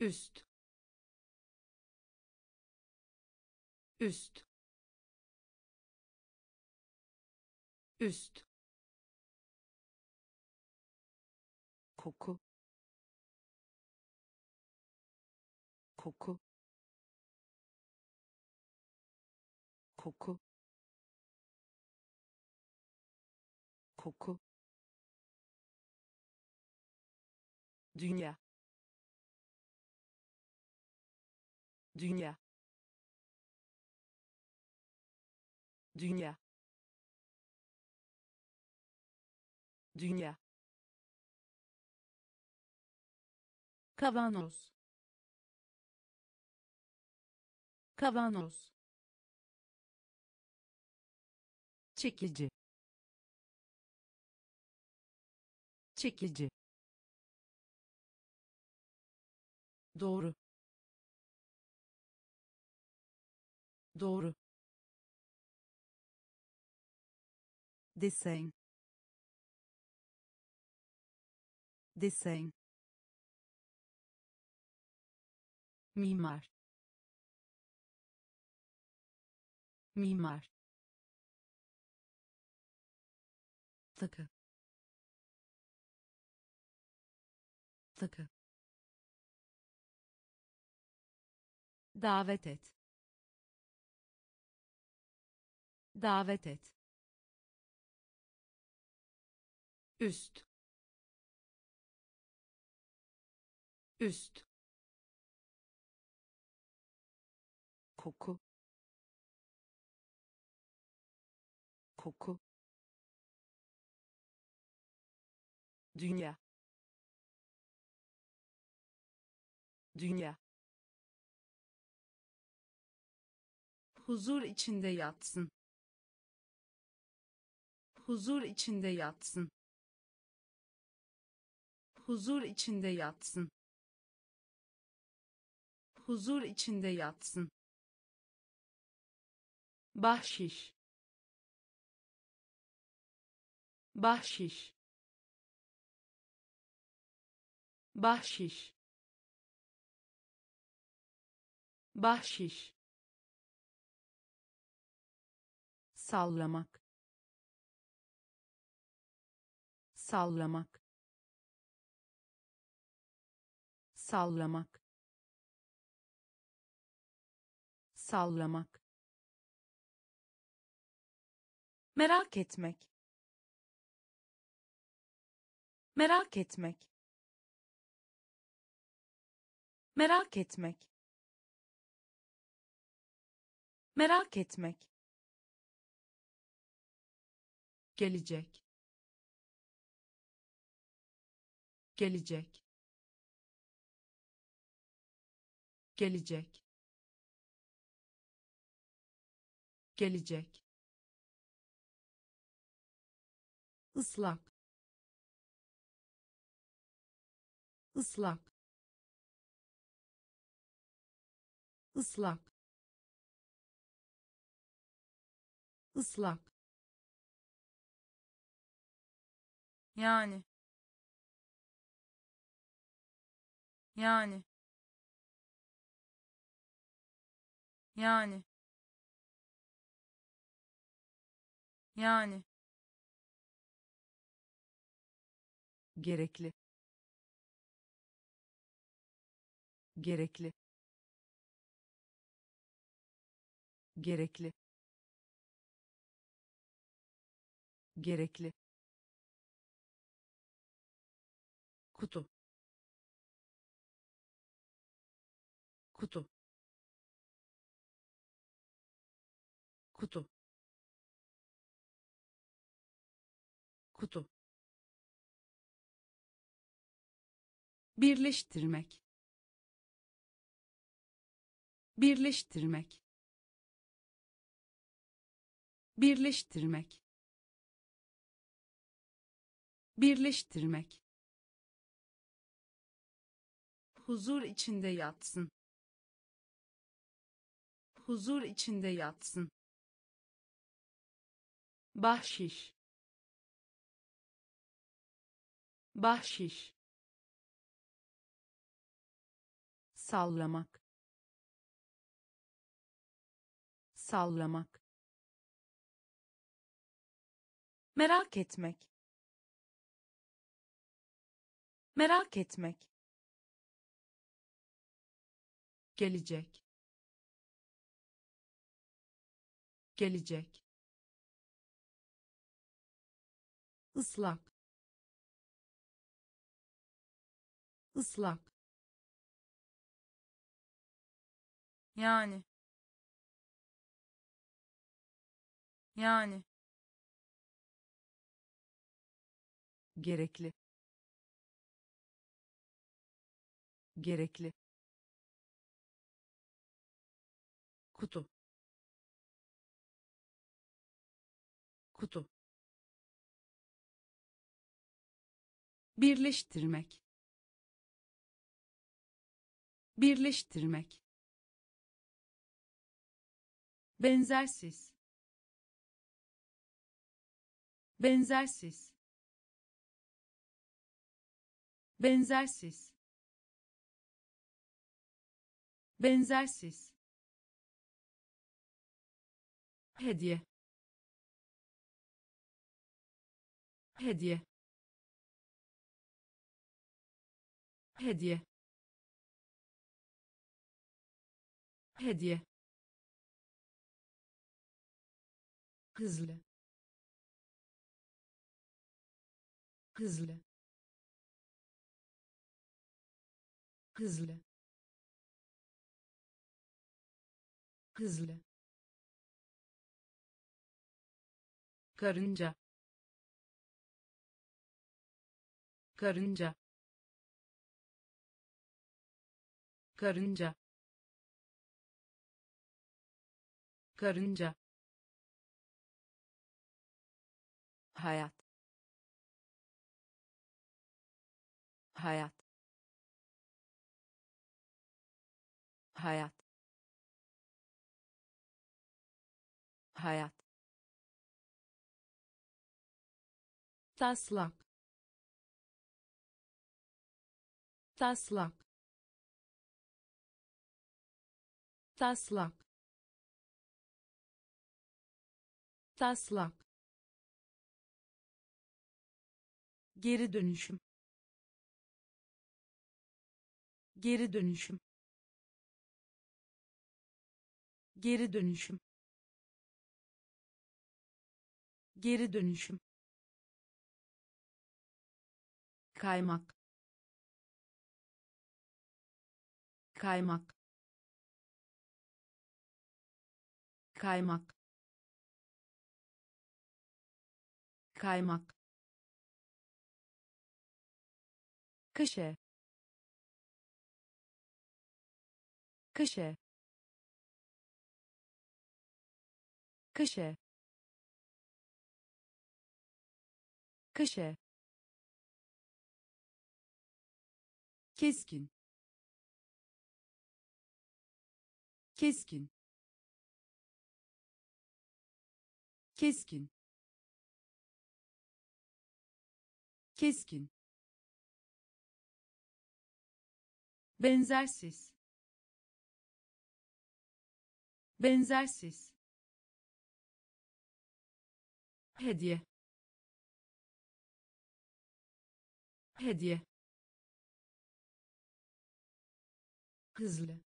Üst üst üst koku koku koku koku dünya dünya dünya. Dünya. Kavanoz. Kavanoz. Çekici. Çekici. Doğru. Doğru desen desen mimar. Mimar. Takı takı davet et. Davet et üst. Üst. Koku. Koku. Dünya. Dünya. Huzur içinde yatsın. Huzur içinde yatsın huzur içinde yatsın. Huzur içinde yatsın. Bahşiş. Bahşiş. Bahşiş. Bahşiş. Sallamak. Sallamak sallamak. Sallamak. Merak etmek. Merak etmek. Merak etmek. Merak etmek. Gelecek. Gelecek gelecek. Gelecek. Islak ıslak ıslak ıslak yani. Yani yani. Yani. Gerekli. Gerekli. Gerekli. Gerekli. Kutu. Kutu kutu kutu birleştirmek. Birleştirmek. Birleştirmek. Birleştirmek. Huzur içinde yatsın. Huzur içinde yatsın bahşiş. Bahşiş. Sallamak. Sallamak. Merak etmek. Merak etmek. Gelecek. Gelecek ıslak ıslak yani. Yani. Gerekli. Gerekli. Kutu. Kutu birleştirmek. Birleştirmek. Benzersiz. Benzersiz. Benzersiz. Benzersiz. Hediye. Hediye hediye. Hediye. Hızlı. Hızlı. Hızlı. Hızlı. Karınca. Karınca karınca karınca hayat hayat hayat hayat. Taslak taslak taslak. Taslak. Geri dönüşüm. Geri dönüşüm. Geri dönüşüm. Geri dönüşüm. Kaymak. Kaymak kaymak. Kaymak. Kışe kışe kışe kışe keskin. Keskin keskin. Keskin. Benzersiz. Benzersiz. Hediye. Hediye. Hızlı.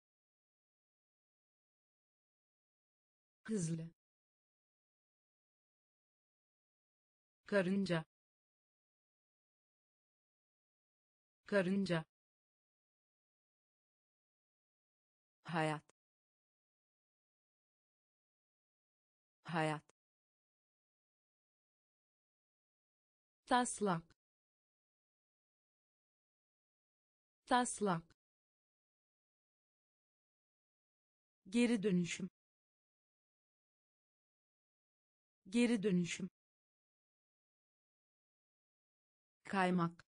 Hızlı karınca karınca hayat hayat taslak taslak geri dönüşüm geri dönüşüm kaymak.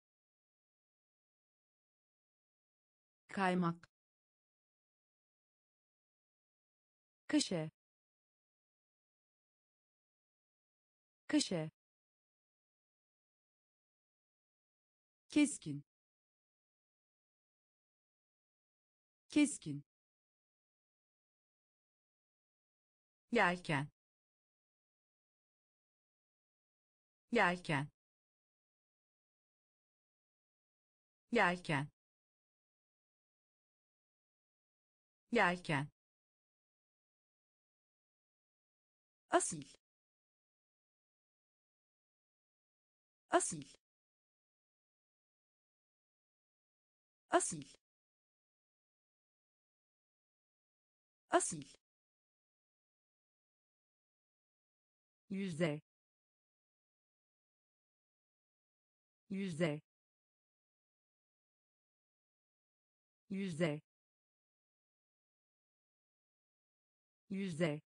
Kaymak. Kışe kışe keskin. Keskin. Yelken. Yelken yelken. Yelken. Asil. Asil. Asil. Asil. Yüzde yüzde yüzde yüzde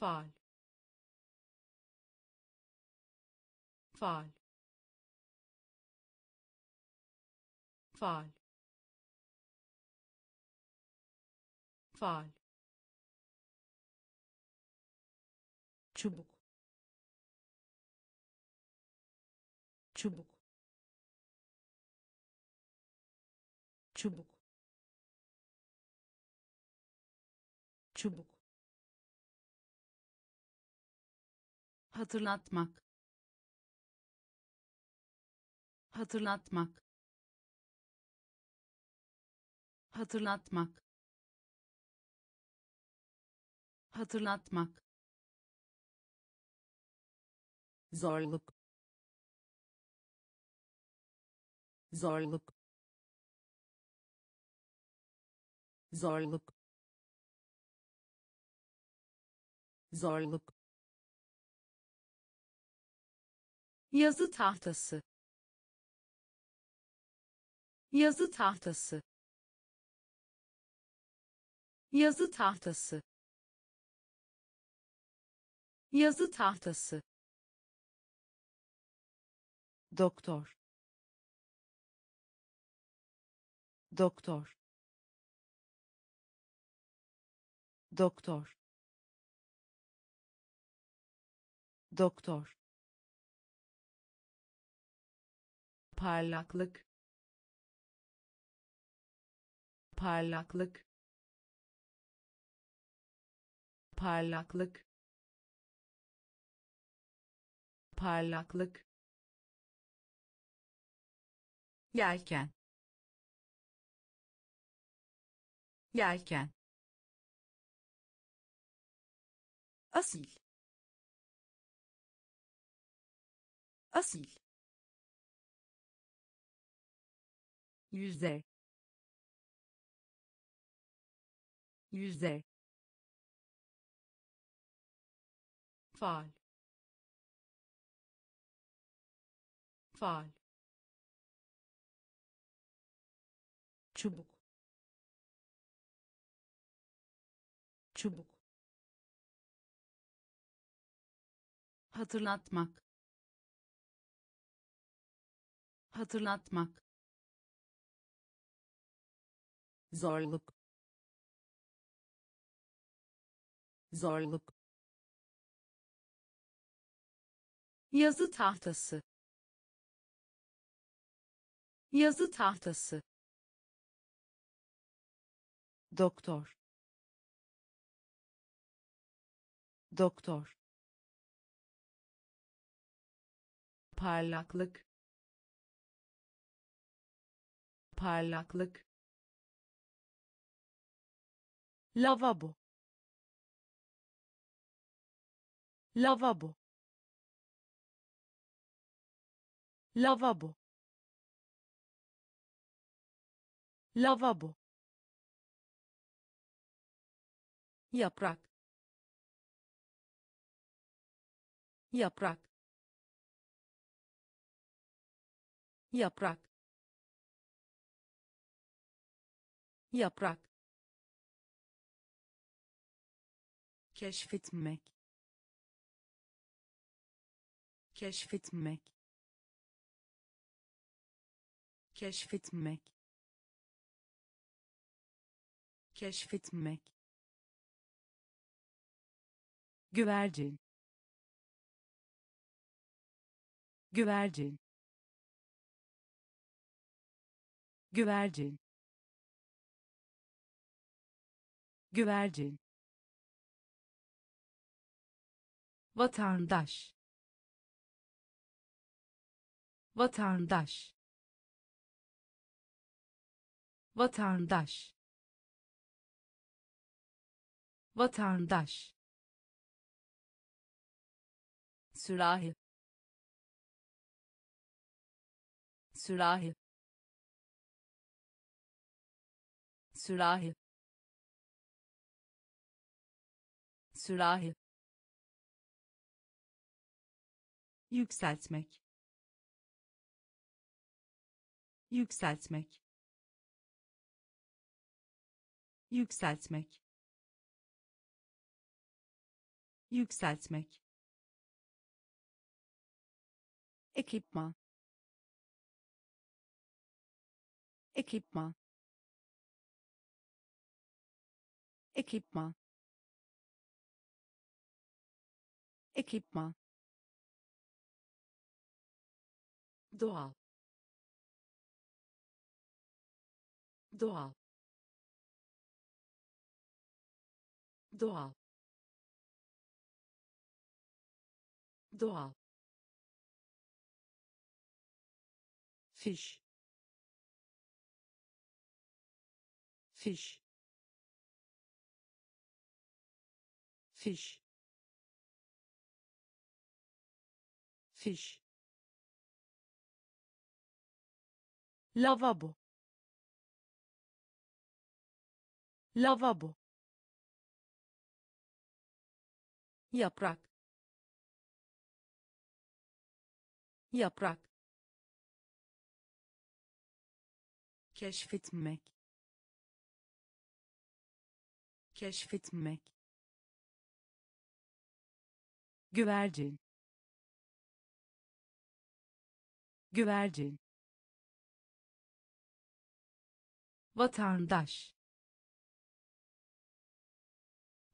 faal faal faal faal. Çubuk çubuk çubuk. Çubuk. Hatırlatmak. Hatırlatmak. Hatırlatmak. Hatırlatmak. Zorluk. Zorluk zorluk. Zorluk. Yazı tahtası. Yazı tahtası. Yazı tahtası. Yazı tahtası. Doktor. Doktor doktor. Doktor. Parlaklık. Parlaklık. Parlaklık. Parlaklık. Yelken. Yelken asil asil yüzde. Yüzde. Faal. Faal. Çubuk. Çubuk hatırlatmak. Hatırlatmak. Zorluk. Zorluk. Yazı tahtası. Yazı tahtası. Doktor. Doktor parlaklık parlaklık lavabo lavabo lavabo lavabo. Yaprak yaprak yaprak. Yaprak. Keşfetmek. Keşfetmek. Keşfetmek. Keşfetmek. Güvercin. Güvercin güvercin. Güvercin. Vatandaş. Vatandaş. Vatandaş. Vatandaş. Sürahi. Sürahi sürahi sürahi yükseltmek yükseltmek yükseltmek yükseltmek ekipman ekipman ekipman. Ekipman. Doğal. Doğal. Doğal. Doğal. Fiş. Fiş fiş. Fiş. Lavabo. Lavabo. Yaprak. Yaprak. Keşfetmek. Keşfetmek güvercin. Güvercin. Vatandaş.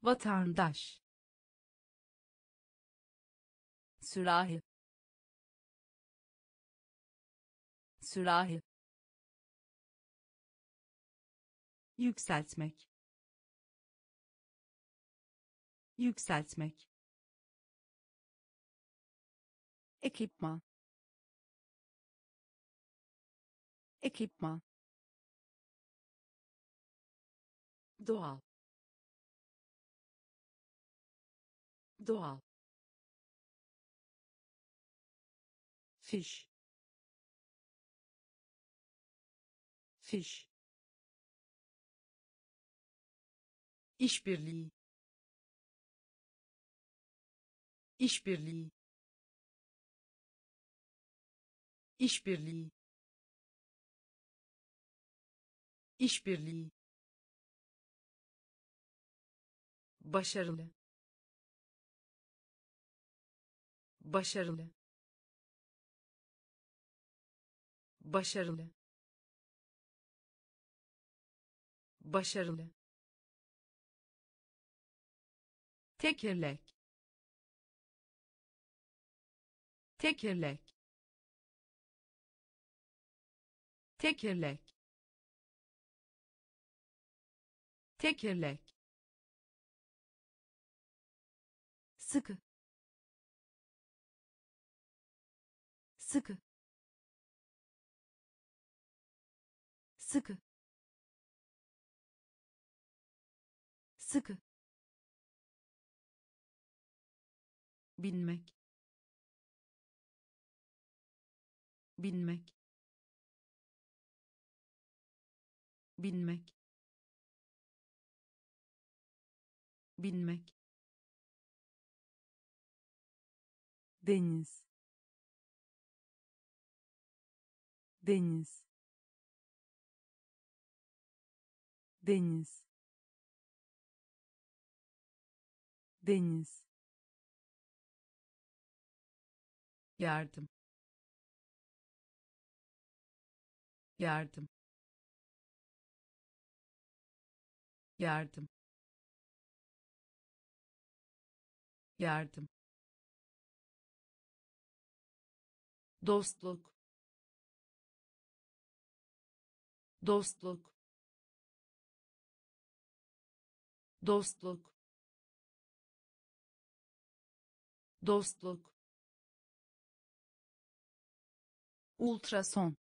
Vatandaş. Sürahi. Sürahi. Yükseltmek. Yükseltmek ekipman. Ekipman. Doğal. Doğal. Fiş. Fiş. İşbirliği. İşbirliği işbirliği. İşbirliği. Başarılı. Başarılı. Başarılı. Başarılı. Tekerlek. Tekerlek tekerlek. Tekerlek. Sıkı. Sıkı. Sıkı. Sıkı. Binmek. Binmek binmek. Binmek. Deniz. Deniz. Deniz. Deniz. Yardım. Yardım yardım. Yardım. Dostluk. Dostluk. Dostluk. Dostluk. Ultrason.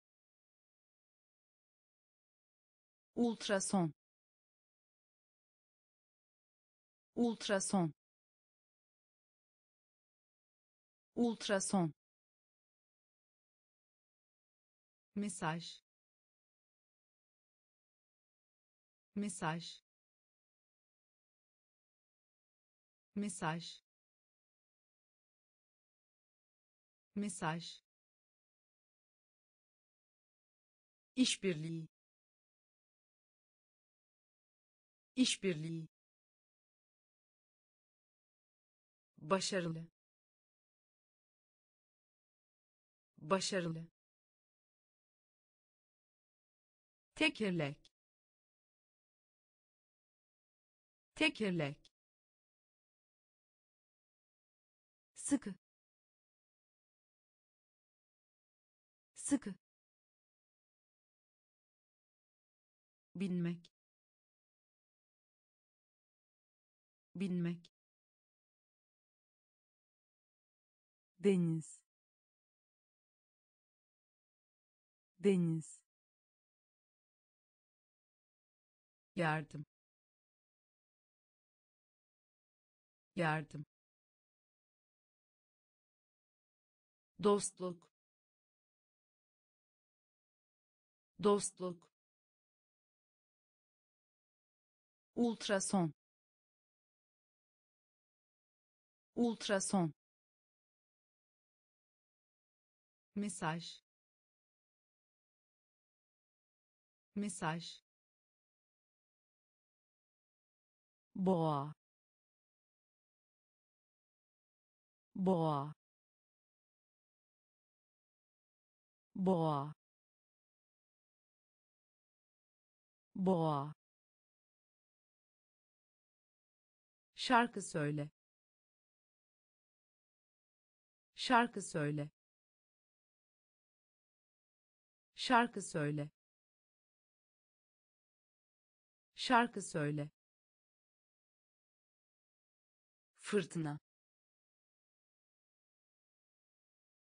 Ultrason ultrason. Ultrason. Mesaj. Mesaj. Mesaj. Mesaj. İşbirliği. İşbirliği başarılı. Başarılı. Tekerlek. Tekerlek. Sıkı. Sıkı. Binmek. Binmek deniz. Deniz. Yardım. Yardım. Dostluk. Dostluk. Ultrason. Ultrason mesaj. Mesaj. Boğa. Boğa. Boğa. Boğa. Şarkı söyle. Şarkı söyle şarkı söyle. Şarkı söyle. Fırtına.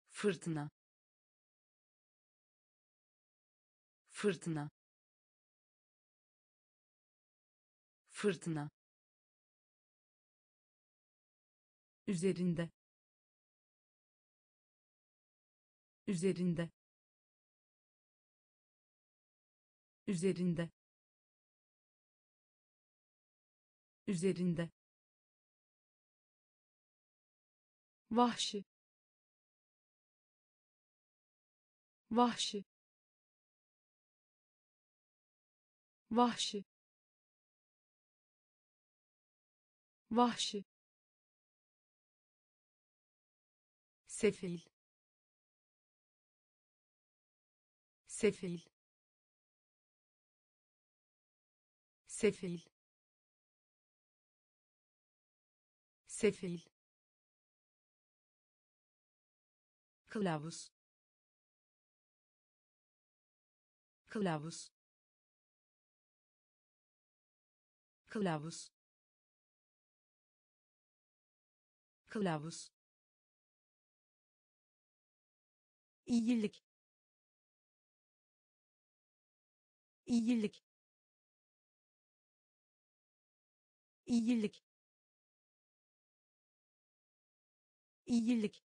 Fırtına. Fırtına. Fırtına. Üzerinde. Üzerinde üzerinde üzerinde vahşi vahşi vahşi vahşi sefil sefil sefil. Sefil. Kılavuz. Kılavuz. Kılavuz. Kılavuz. İyilik iyilik iyilik iyilik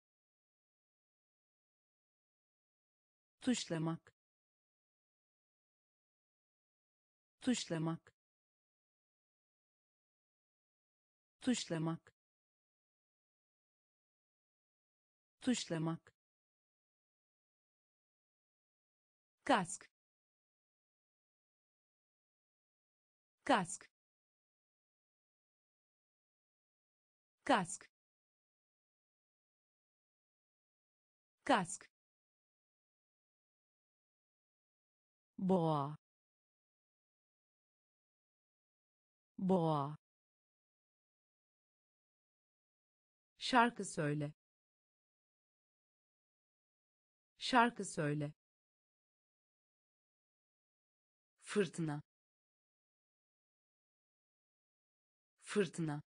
tuşlamak tuşlamak tuşlamak tuşlamak kask. Kask kask. Kask. Boğa. Boğa. Şarkı söyle. Şarkı söyle. Fırtına. Fırtına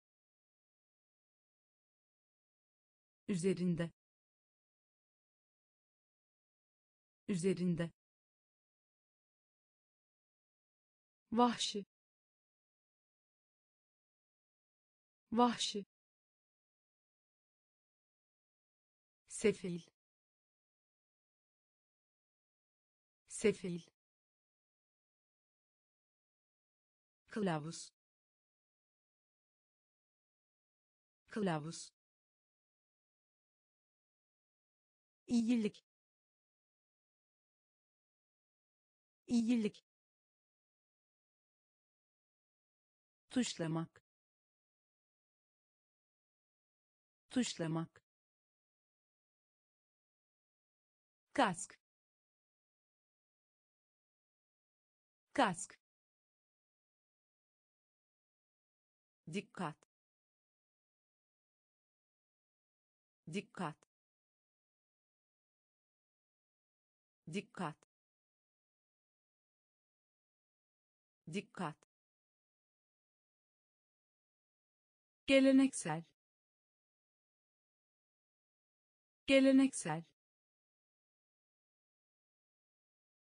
üzerinde üzerinde vahşi vahşi sefil sefil kılavuz kılavuz iyilik iyilik tuşlamak tuşlamak kask. Kask. Dikkat. Dikkat dikkat. Dikkat. Geleneksel. Geleneksel.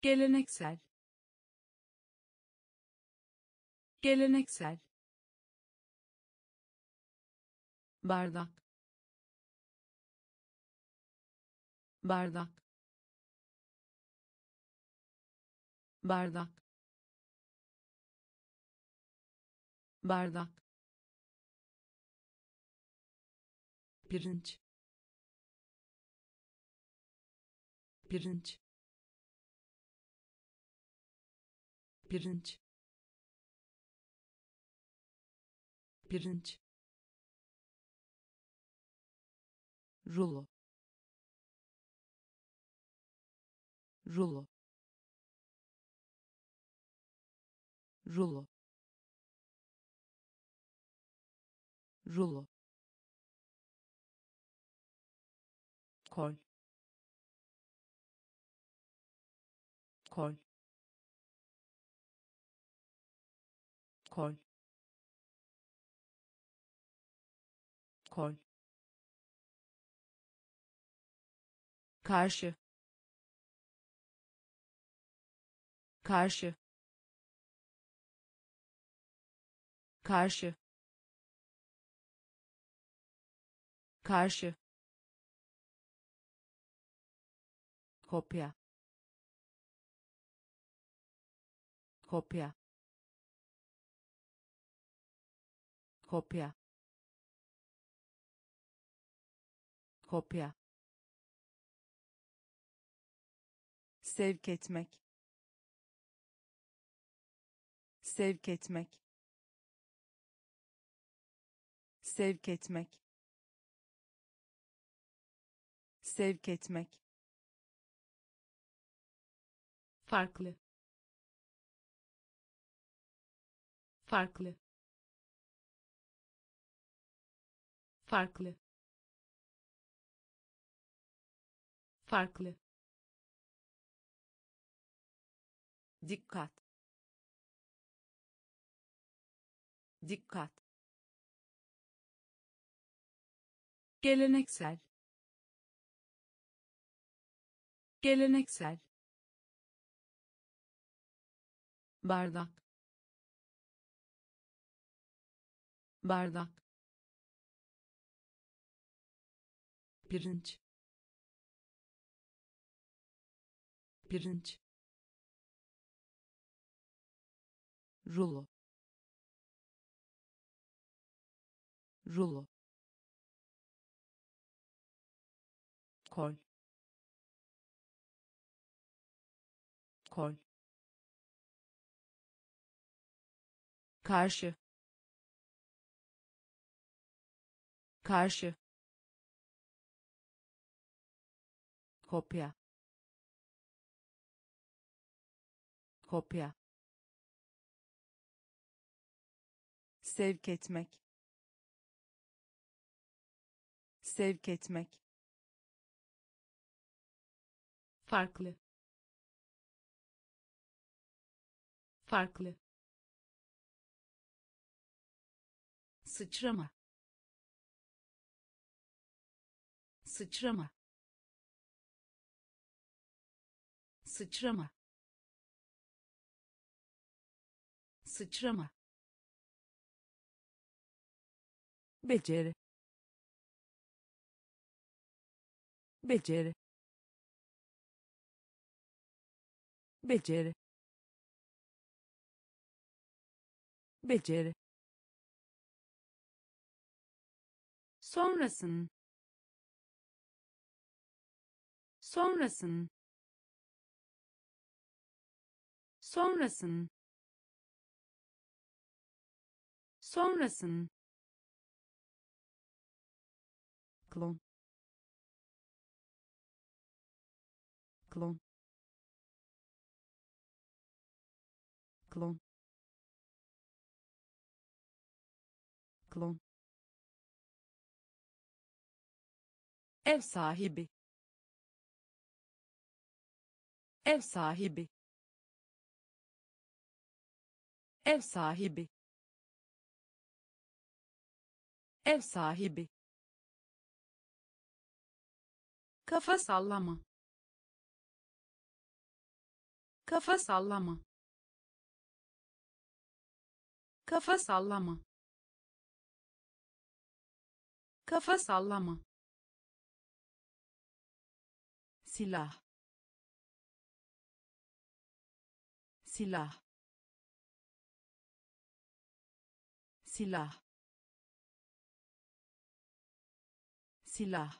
Geleneksel. Geleneksel. Bardak. Bardak bardak. Bardak. Pirinç. Pirinç. Pirinç. Pirinç. Rulo. Rulo rulo. Rulo. Kol. Kol. Kol. Kol. Karşı. Karşı karşı. Karşı. Kopya. Kopya. Kopya. Kopya. Sevk etmek. Sevk etmek sevk etmek. Sevk etmek. Farklı. Farklı. Farklı. Farklı. Dikkat. Dikkat geleneksel. Geleneksel. Bardak. Bardak. Pirinç. Pirinç. Rulo. Rulo kol. Kol. Karşı. Karşı. Kopya. Kopya. Sevk etmek. Sevk etmek farklı. Farklı. Sıçrama. Sıçrama. Sıçrama. Sıçrama. Beceri. Beceri beceri beceri. Sonrasın sonrasın sonrasın sonrasın. Klon klon klon. Klon. Ev sahibi. Ev sahibi. Ev sahibi. Ev sahibi. Kafa sallama. Kafa sallama kafa sallama. Kafa sallama. Silah. Silah. Silah. Silah.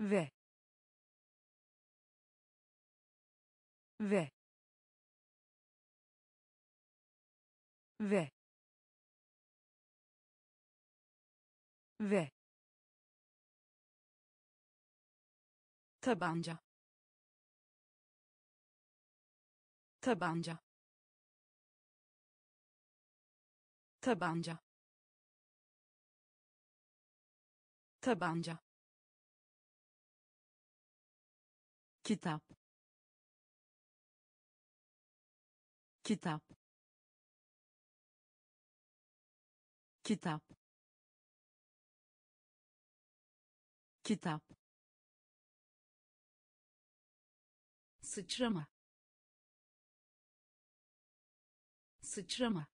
Ve. Ve ve. Ve. Tabanca. Tabanca. Tabanca. Tabanca. Kitap. Kitap kitap. Kitap. Sıçrama. Sıçrama.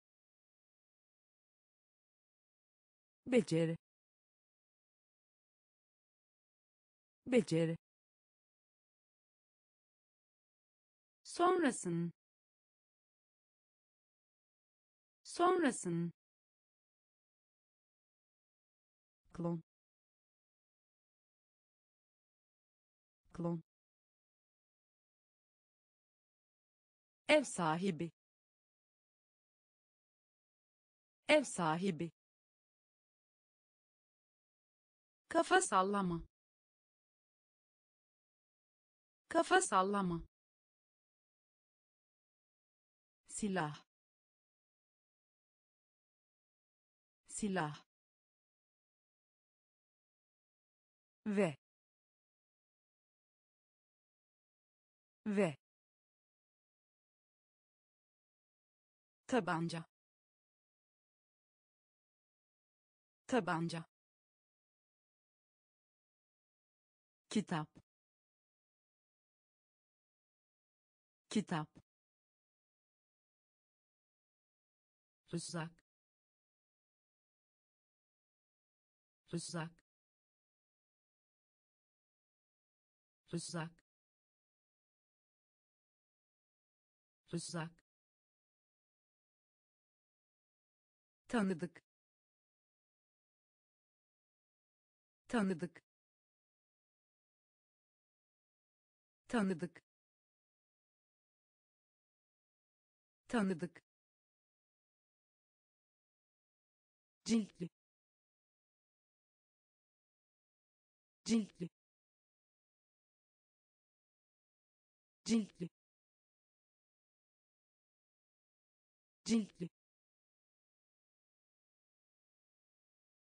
Beceri. Beceri. Sonrasın. Sonrasın klon. Klon. Ev sahibi. Ev sahibi. Kafa sallama. Kafa sallama. Silah. Silah ve. Ve. Tabanca. Tabanca. Kitap. Kitap. Rızak rızak rızak rızak tanıdık. Tanıdık. Tanıdık. Tanıdık. Ciltli. Ciltli ciltli. Ciltli.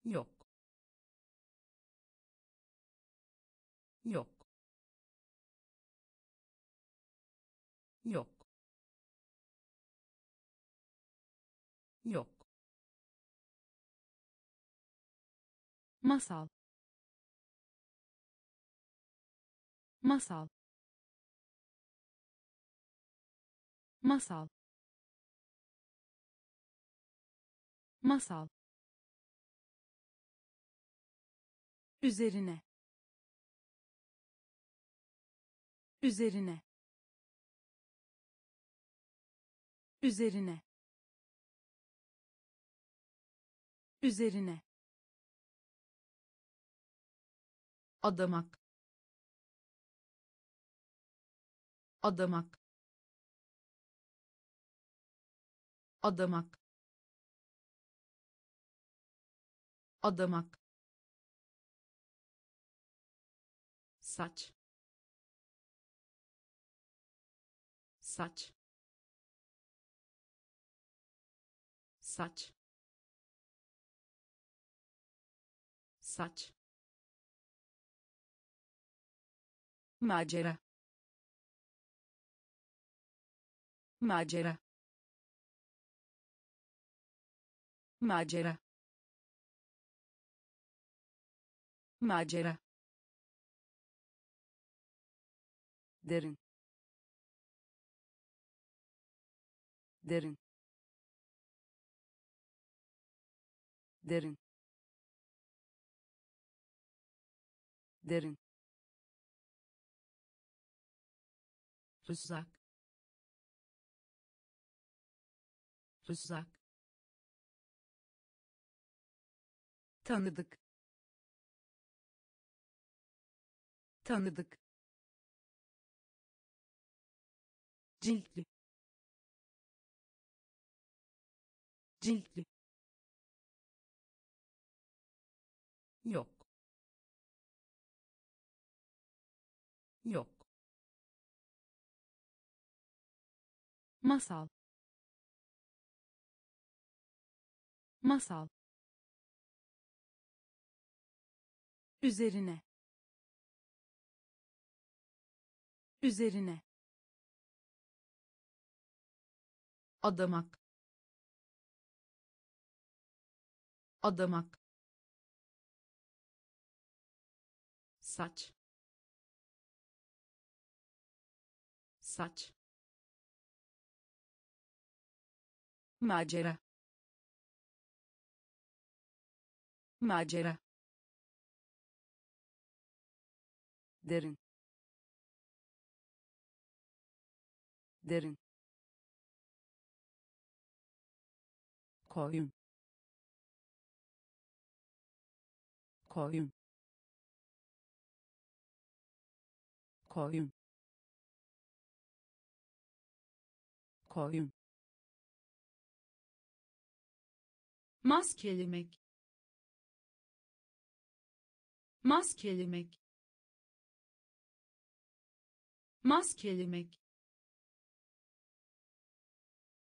Yok. Yok. Yok. Yok. Masal. Masal masal. Masal. Üzerine. Üzerine. Üzerine. Üzerine. Adamak. Adamak adamak. Adamak. Saç. Saç. Saç. Saç. Macera. Macera macera. Macera. Derin. Derin. Derin. Derin. Rızak rızak tanıdık. Tanıdık. Ciltli. Ciltli. Yok. Yok. Masal. Masal üzerine. Üzerine. Adamak. Adamak. Saç. Saç. Macera. Macera derin. Derin. Koyun. Koyun. Koyun. Koyun. Maskelemek. Maskelemek maskelemek.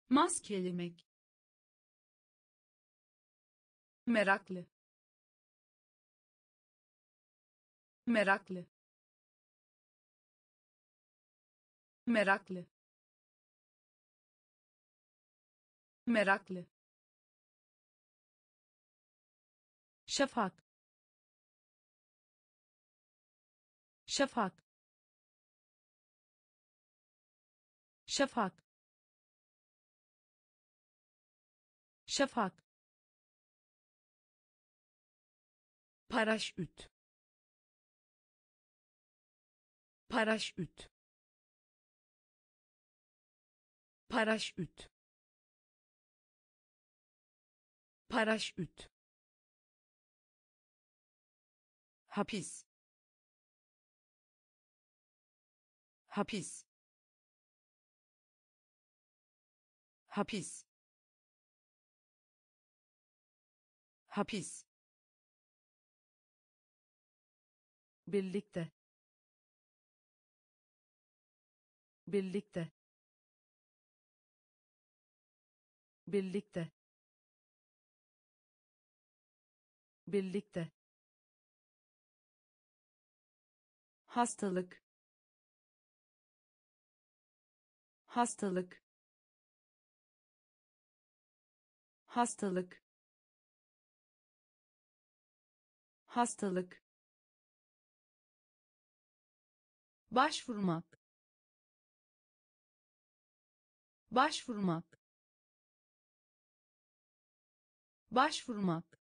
Maskelemek. Meraklı. Meraklı. Meraklı. Meraklı. Şafak. Şafak şafak. Şafak. Paraşüt. Paraşüt. Paraşüt. Paraşüt. Hapis. Hapis hapis. Hapis. Birlikte. Birlikte. Birlikte. Birlikte. Hastalık. Hastalık hastalık. Hastalık. Başvurmak. Başvurmak. Başvurmak.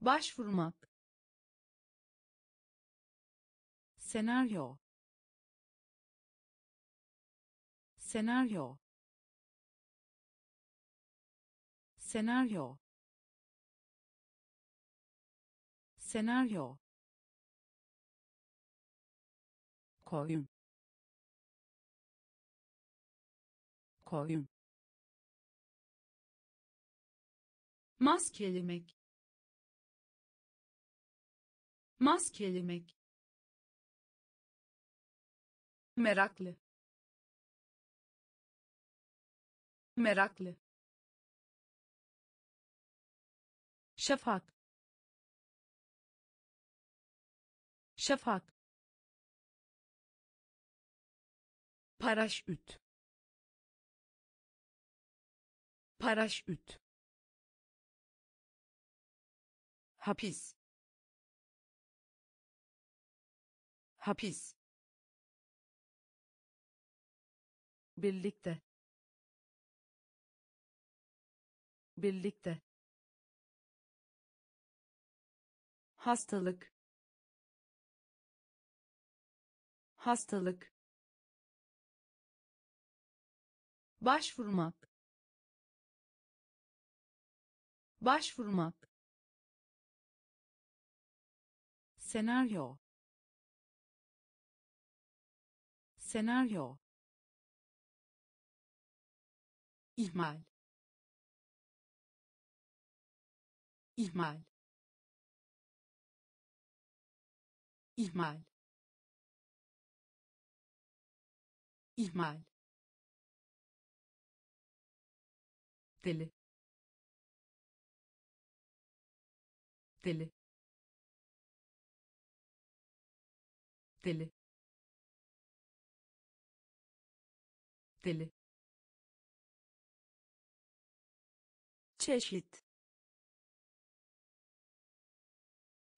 Başvurmak. Senaryo. Senaryo senaryo. Senaryo. Koyun. Koyun. Maskelemek maskelemek meraklı. Meraklı şafak. Şafak. Paraşüt. Paraşüt. Hapis. Hapis. Birlikte. Birlikte hastalık. Hastalık. Başvurmak. Başvurmak. Senaryo. Senaryo. İhmal. İhmal ihmal. İhmal. Deli. Deli. Deli. Deli. Çeşit.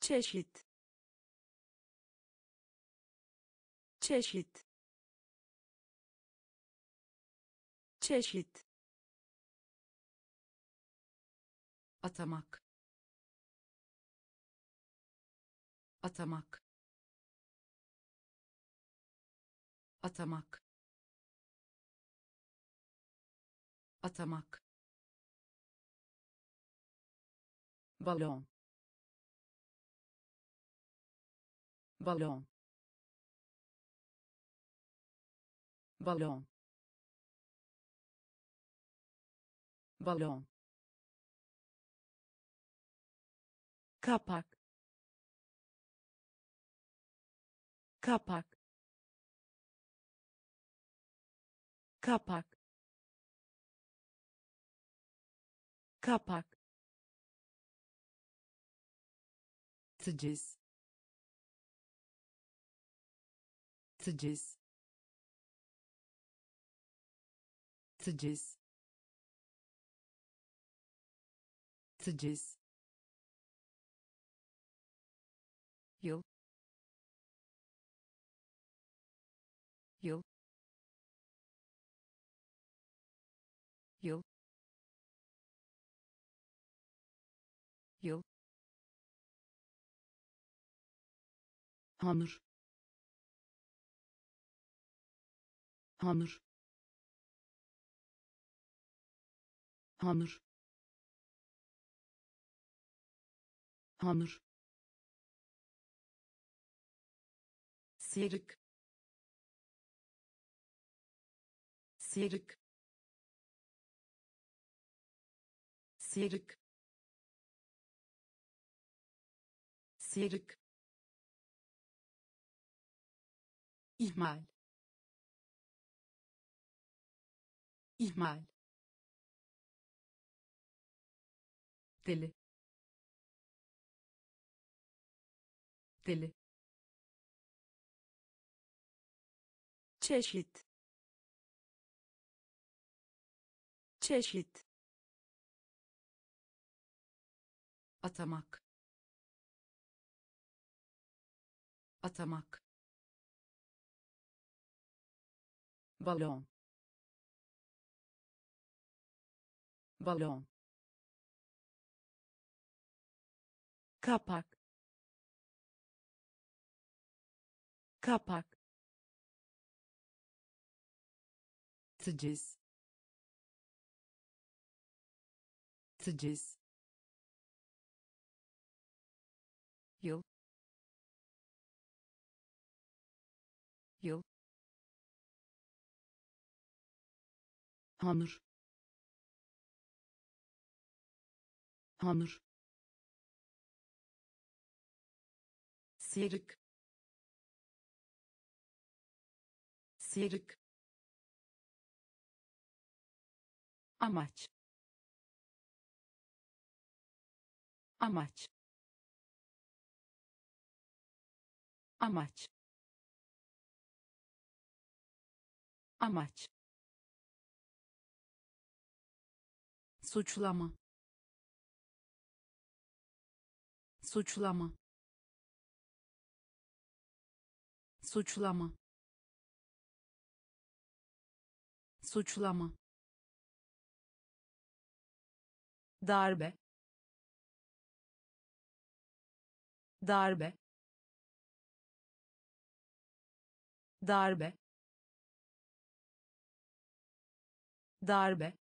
Çeşit çeşit. Çeşit. Atamak. Atamak. Atamak. Atamak. Balon. Balon balon. Balon. Kapak. Kapak. Kapak. Kapak. Teciz. Teciz teciz teciz yıl. Yıl. Yıl. Yıl. Hamur. Hamur hamur. Hamur. Sıyrık sıyrık sıyrık sıyrık ihmal. İhmal deli. Deli. Çeşit. Çeşit. Atamak. Atamak. Balon. Balon kapak. Kapak. Teciz. Teciz. Yıl. Yıl. Hamur. Hamur sıyrık sıyrık amaç. Amaç. Amaç. Amaç. Suçlama. Suçlama suçlama. Suçlama. Darbe. Darbe. Darbe. Darbe.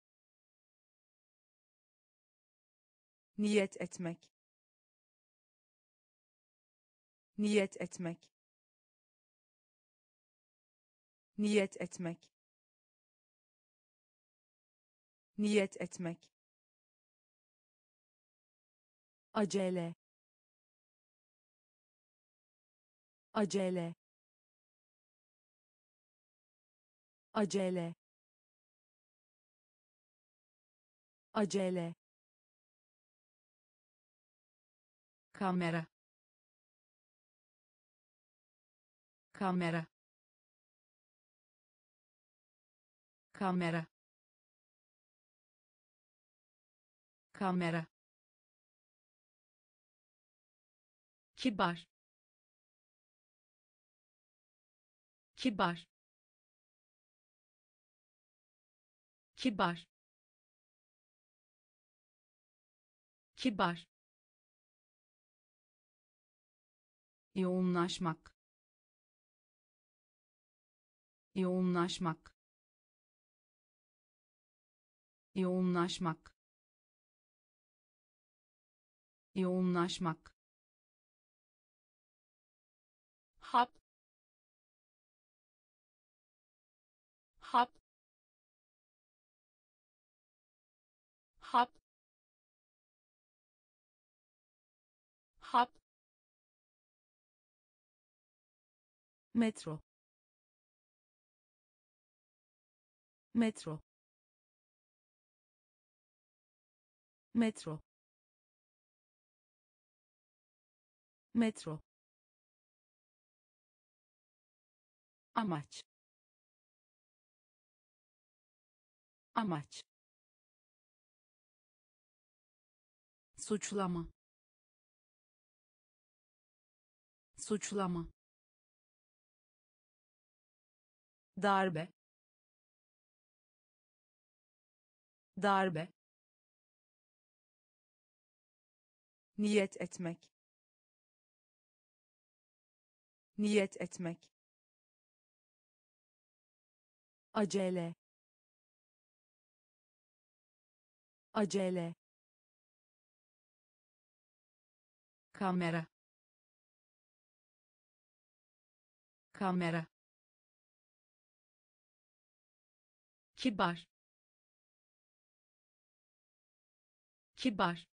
Niyet etmek. Niyet etmek niyet etmek. Niyet etmek. Acele. Acele. Acele. Acele. Kamera. Kamera kamera. Kamera. Kibar. Kibar. Kibar. Kibar. Yoğunlaşmak. Yoğunlaşmak yoğunlaşmak. Yoğunlaşmak. Hap. Hap. Hap. Hap. Metro. Metro metro. Metro. Amaç. Amaç. Suçlama. Suçlama. Darbe. Darbe niyet etmek. Niyet etmek. Acele. Acele. Kamera. Kamera. Kibar. Kibar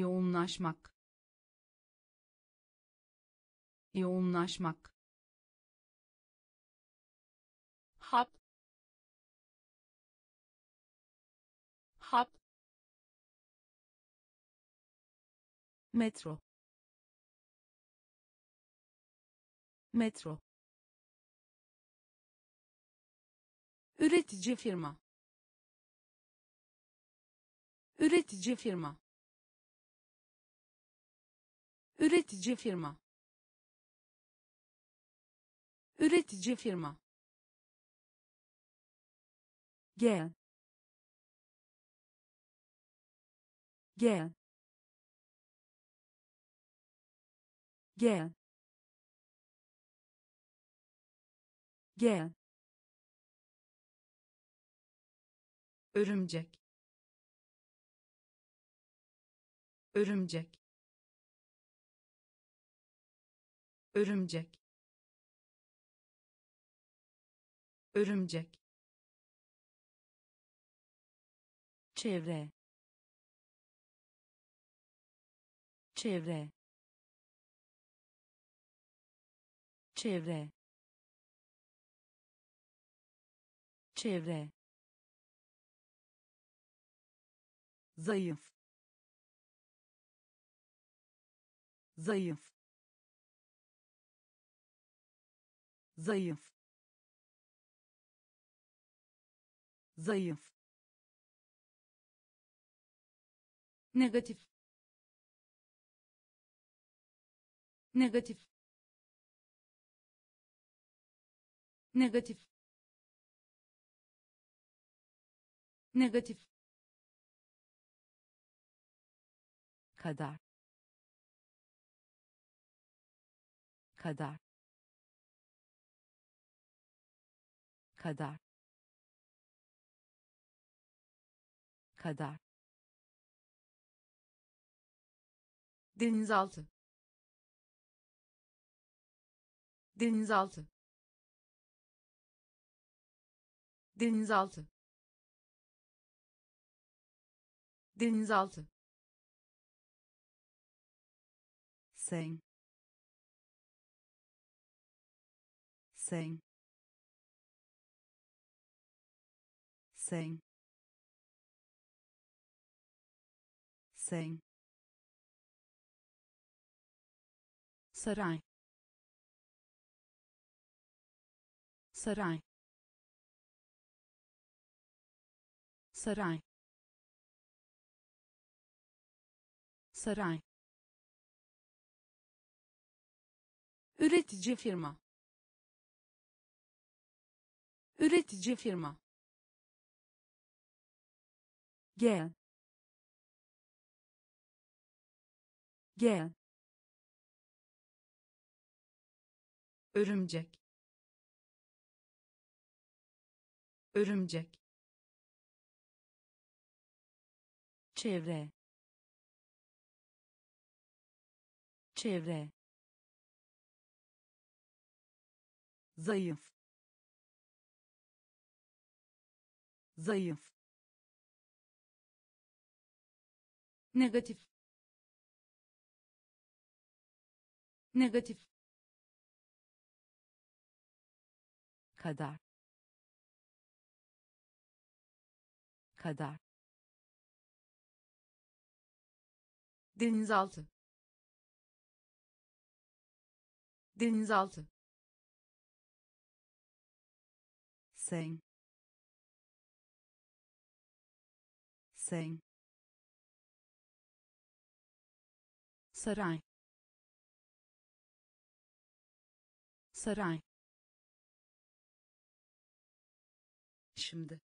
yoğunlaşmak. Yoğunlaşmak. Hap. Hap. Metro. Metro. Üretici firma. Üretici firma üretici firma. Üretici firma. Gel gel gel gel örümcek. Örümcek örümcek. Örümcek. Çevre. Çevre. Çevre. Çevre. Zayıf. Zayıf zayıf. Zayıf. Negatif. Negatif. Negatif. Negatif. Kadar. Kadar kadar. Kadar. Denizaltı. Denizaltı. Denizaltı. Denizaltı. Sen sen sen sen saray saray saray saray üretici firma. Üretici firma gel gel örümcek. Örümcek. Çevre. Çevre. Zayıf. Zayıf negatif. Negatif. Kadar. Kadar. Denizaltı. Denizaltı. Sen sen saray. Saray. Şimdi.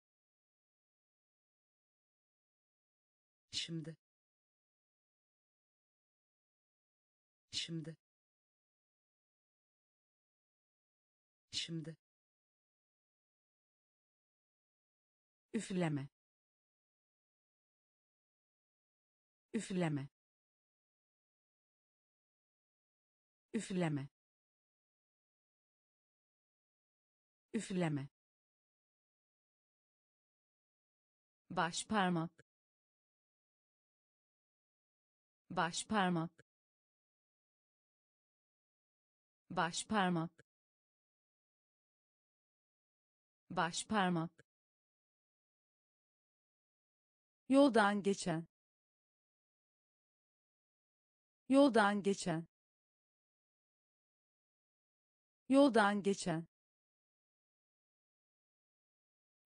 Şimdi. Şimdi. Şimdi. Üfleme. Üfleme üfleme. Üfleme. Baş parmak. Baş parmak. Baş parmak. Baş parmak. Yoldan geçen. Yoldan geçen yoldan geçen.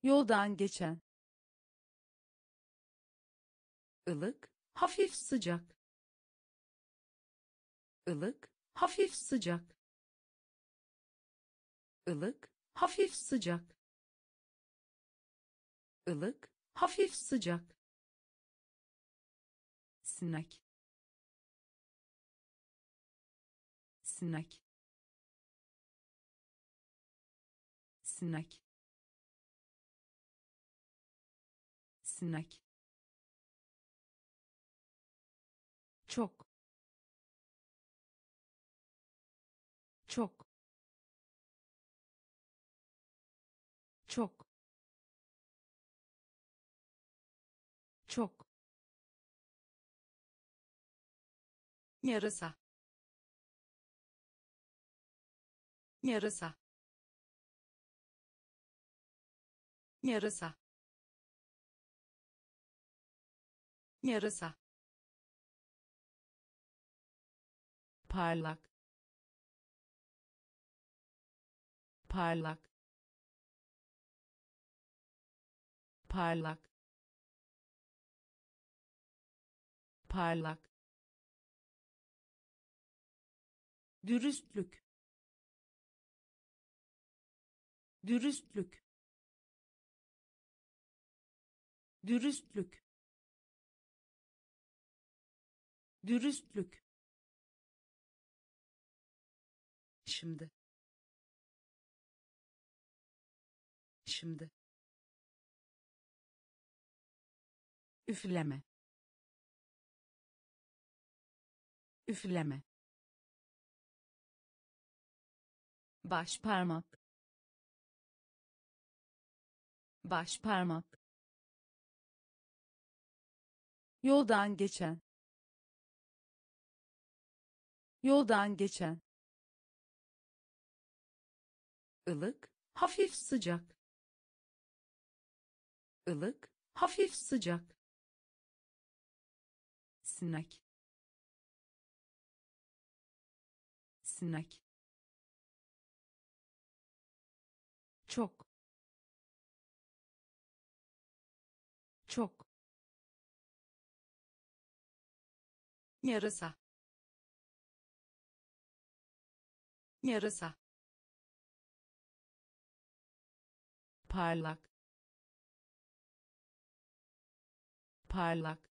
Yoldan geçen. Ilık hafif sıcak. Ilık hafif sıcak. Ilık hafif sıcak. Ilık hafif sıcak. Sinek sinek sinek. Sinek. Çok. Çok. Çok. Çok. Yarasa. Yarasa yarasa. Yarasa. Parlak. Parlak. Parlak. Parlak. Dürüstlük. Dürüstlük dürüstlük. Dürüstlük. Şimdi. Şimdi. Üfleme. Üfleme. Baş parmak baş parmak yoldan geçen. Yoldan geçen. Ilık hafif sıcak. Ilık hafif sıcak. Sinek. Sinek yarasa. Yarasa. Parlak. Parlak.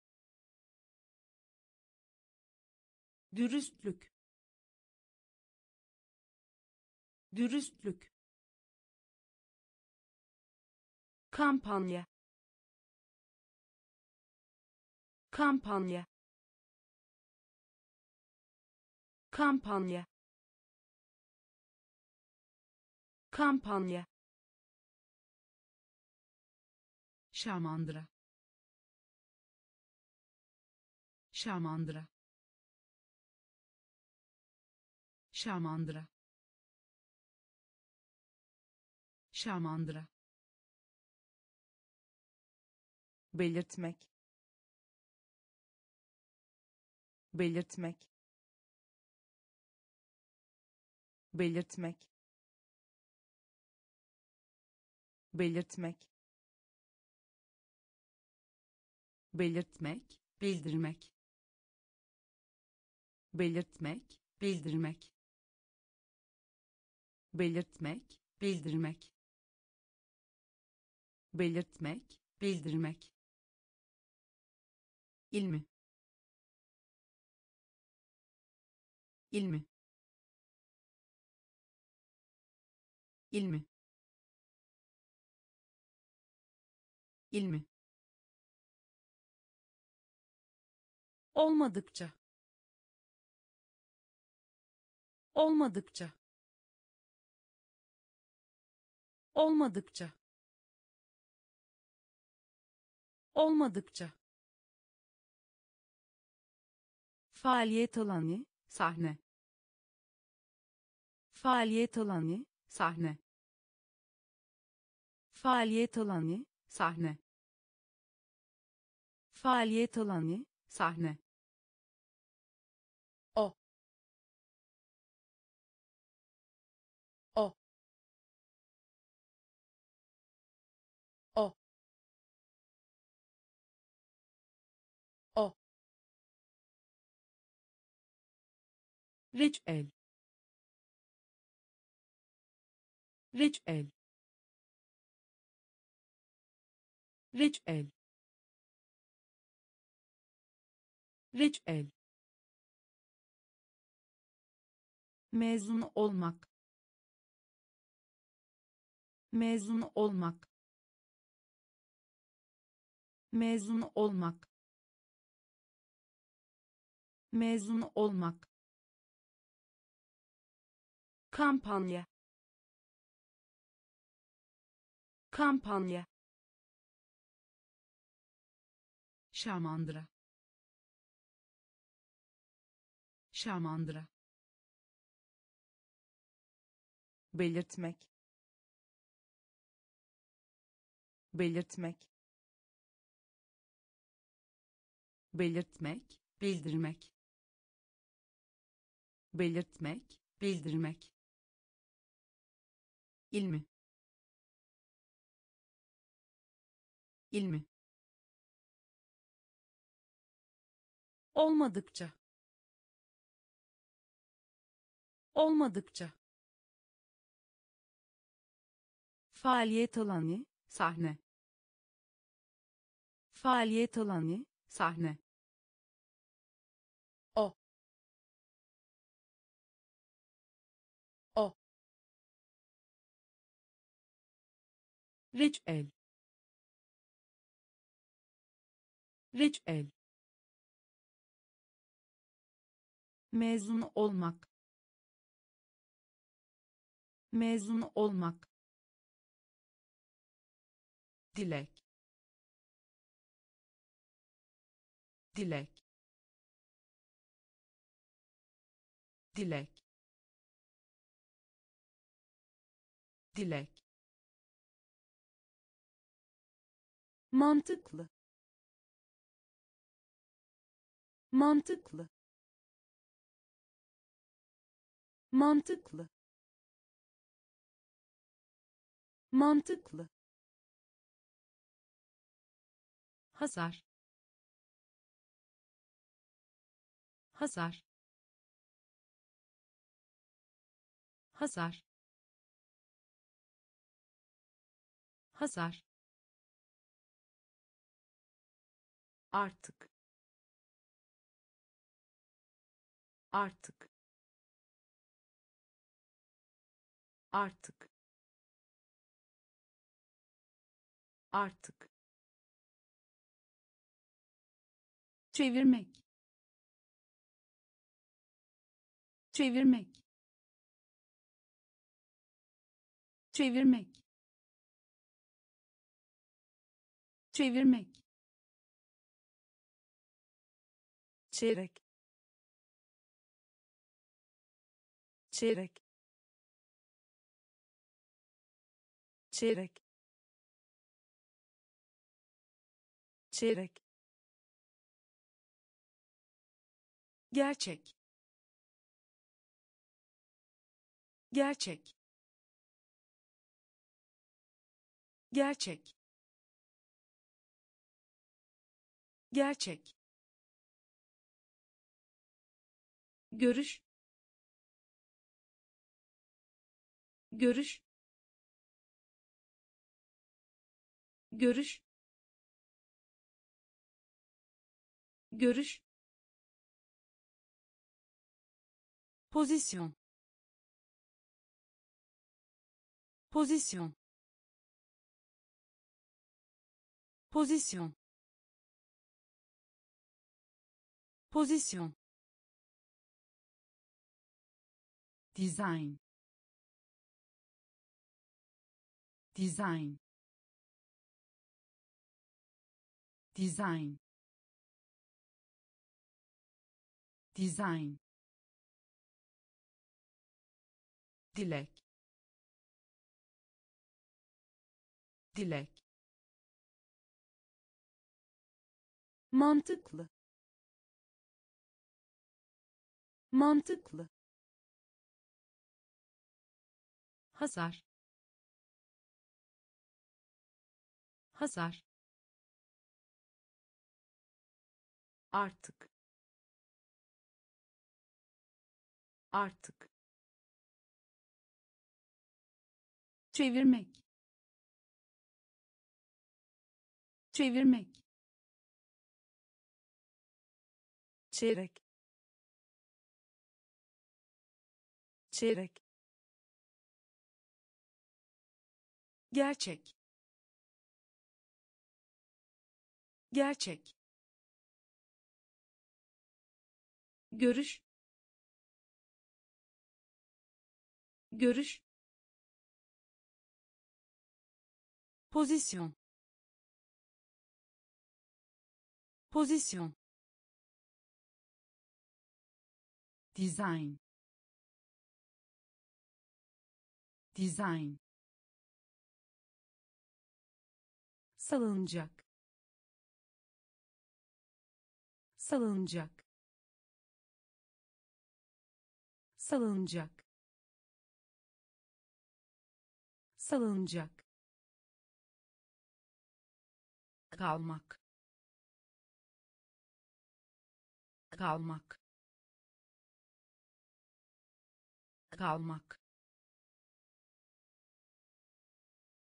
Dürüstlük. Dürüstlük. Kampanya. Kampanya kampanya. Kampanya. Şamandıra. Şamandıra. Şamandıra. Şamandıra. Belirtmek. Belirtmek belirtmek. Belirtmek. Belirtmek. Bildirmek. Belirtmek. Bildirmek. Belirtmek. Bildirmek. Belirtmek. Bildirmek. İlmi. İlmi ilmi ilmi olmadıkça. Olmadıkça. Olmadıkça. Olmadıkça. Faaliyet alanı sahne. Faaliyet alanı sahne. Faaliyet alanı sahne. Faaliyet alanı sahne. O. O. O. O. Reçel reçel reçel reçel mezun olmak. Mezun olmak. Mezun olmak. Mezun olmak. Kampanya kampanya. Şamandıra. Şamandıra. Belirtmek. Belirtmek. Belirtmek. Bildirmek. Belirtmek. Bildirmek. İlmi ilmi olmadıkça. Olmadıkça. Faaliyet alanı sahne. Faaliyet alanı sahne. O. O. Reçel reçel mezun olmak. Mezun olmak. Dilek. Dilek. Dilek. Dilek. Mantıklı mantıklı. Mantıklı. Mantıklı. Hasar hasar hasar hasar artık artık. Artık. Artık. Çevirmek. Çevirmek. Çevirmek. Çevirmek. Çeyrek çeyrek. Çeyrek. Çeyrek. Gerçek. Gerçek. Gerçek. Gerçek. Görüş görüş. Görüş. Görüş. Pozisyon. Pozisyon. Pozisyon. Pozisyon. Design design. Design. Design. Dilek. Dilek. Mantıklı. Mantıklı. Hasar hasar artık. Artık. Çevirmek. Çevirmek. Çeyrek. Çeyrek. Gerçek gerçek. Görüş. Görüş. Pozisyon. Pozisyon. Design. Design. Salınacak salınacak. Salınacak. Salınacak. Kalmak. Kalmak. Kalmak.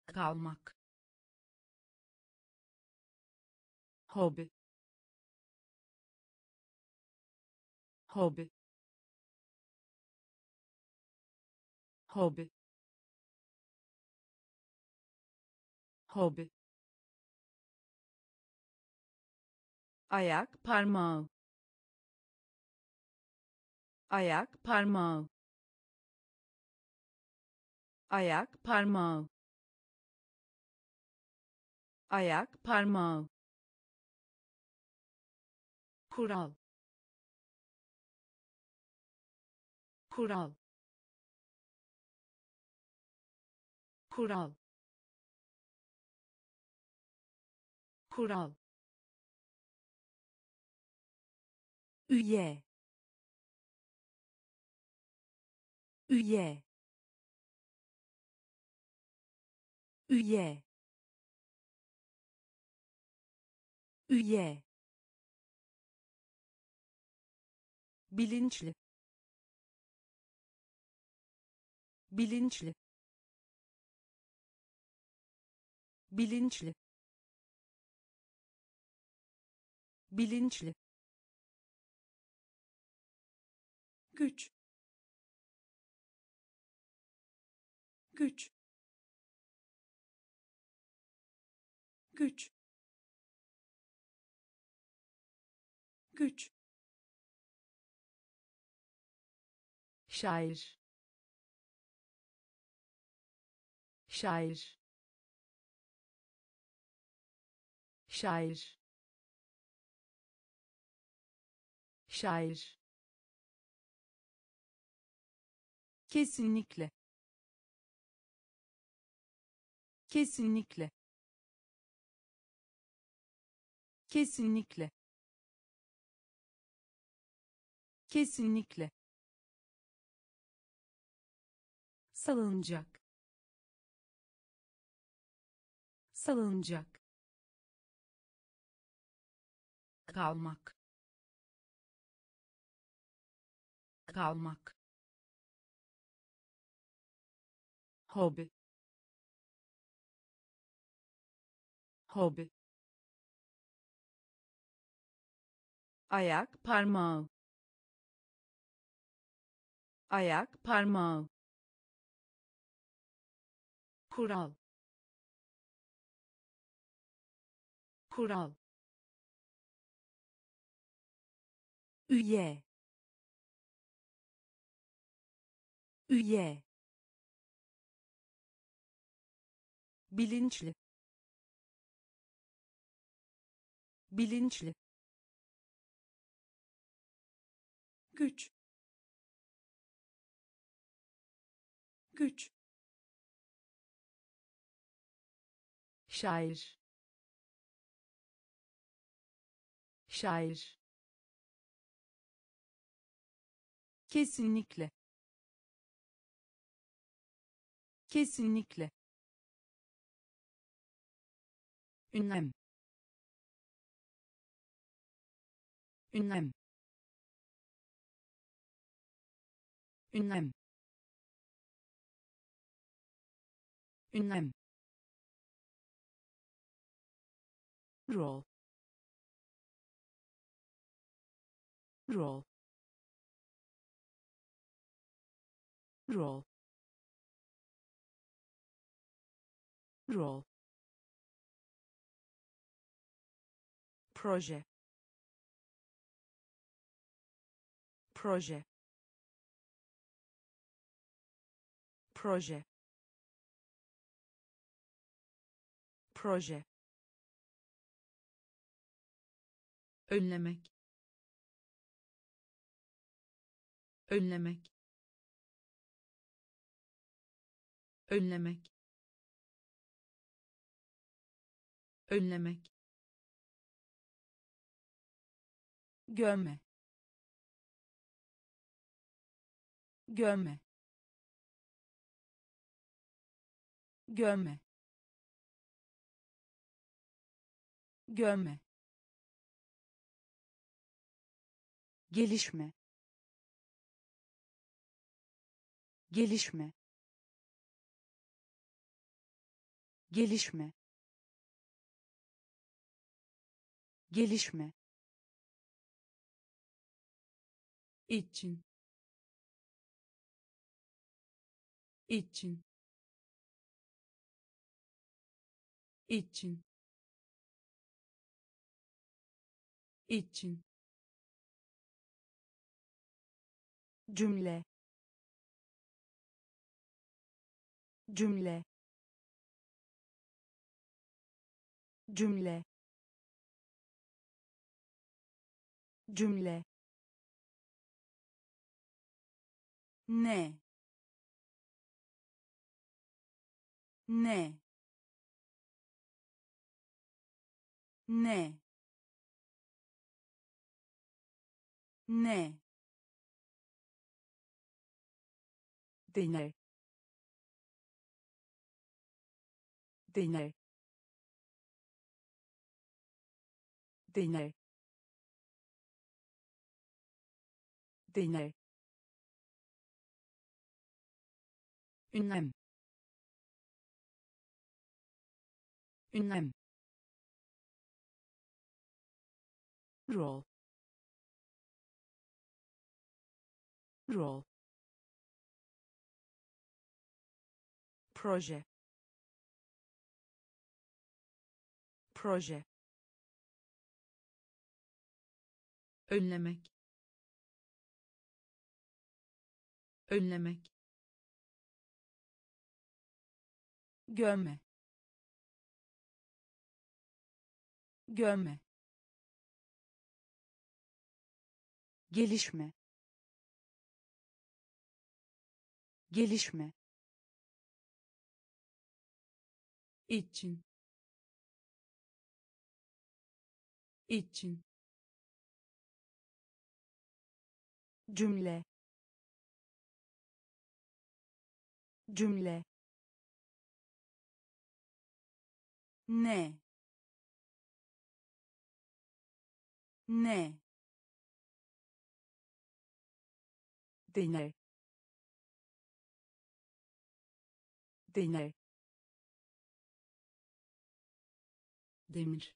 Kalmak. Hobi hobi hobi hobi ayak parmağı. Ayak parmağı. Ayak parmağı. Ayak parmağı. Kural kural. Kural. Kural. Üye. Üye. Üye. Üye. Bilinçli bilinçli. Bilinçli. Bilinçli. Güç. Güç. Güç. Güç. Şair şair. Şair. Şair. Kesinlikle. Kesinlikle. Kesinlikle. Kesinlikle. Salınacak salınacak. Kalmak. Kalmak. Hobi. Hobi. Ayak parmağı. Ayak parmağı. Kural kural üye üye bilinçli bilinçli güç güç şair şair. Kesinlikle. Kesinlikle. Ünlem. Ünlem. Ünlem. Ünlem. Rol rol. Rol. Rol. Proje. Proje. Proje. Proje. Önlemek önlemek. Önlemek. Önlemek. Gömme. Gömme. Gömme. Gömme. Gelişme gelişme. Gelişme. Gelişme. İçin. İçin. İçin. İçin. Cümle cümle cümle cümle ne ne ne ne deney deney deney deney ünlem ünlem rol rol proje proje. Önlemek. Önlemek. Gömme. Gömme. Gelişme. Gelişme. İçin için. Cümle. Cümle. Ne? Ne? Deney deney demir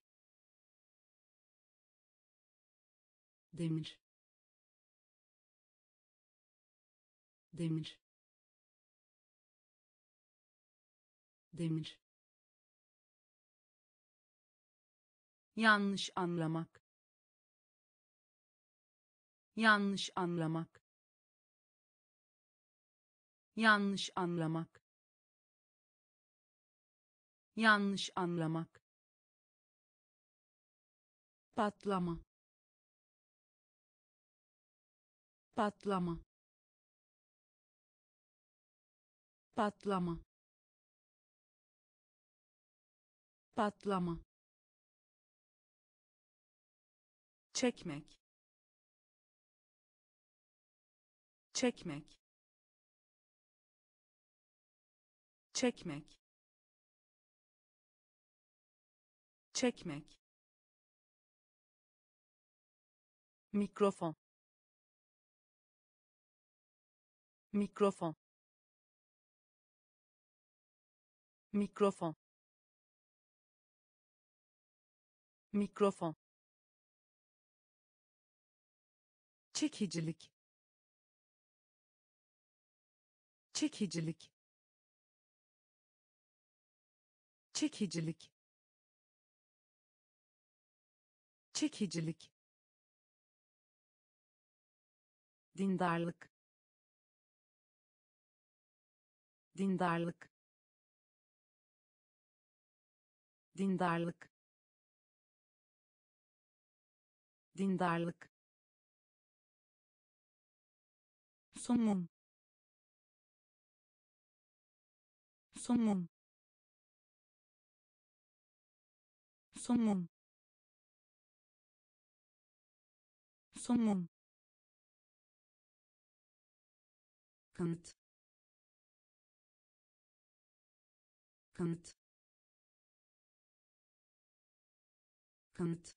demir demir demir. Yanlış anlamak yanlış anlamak. Yanlış anlamak yanlış anlamak. Patlama patlama. Patlama. Patlama. Çekmek. Çekmek. Çekmek. Çekmek. Mikrofon mikrofon. Mikrofon. Mikrofon. Çekicilik. Çekicilik. Çekicilik. Çekicilik. Dindarlık dindarlık dindarlık dindarlık. Somun somun somun somun kanıt kanıt. Kanıt.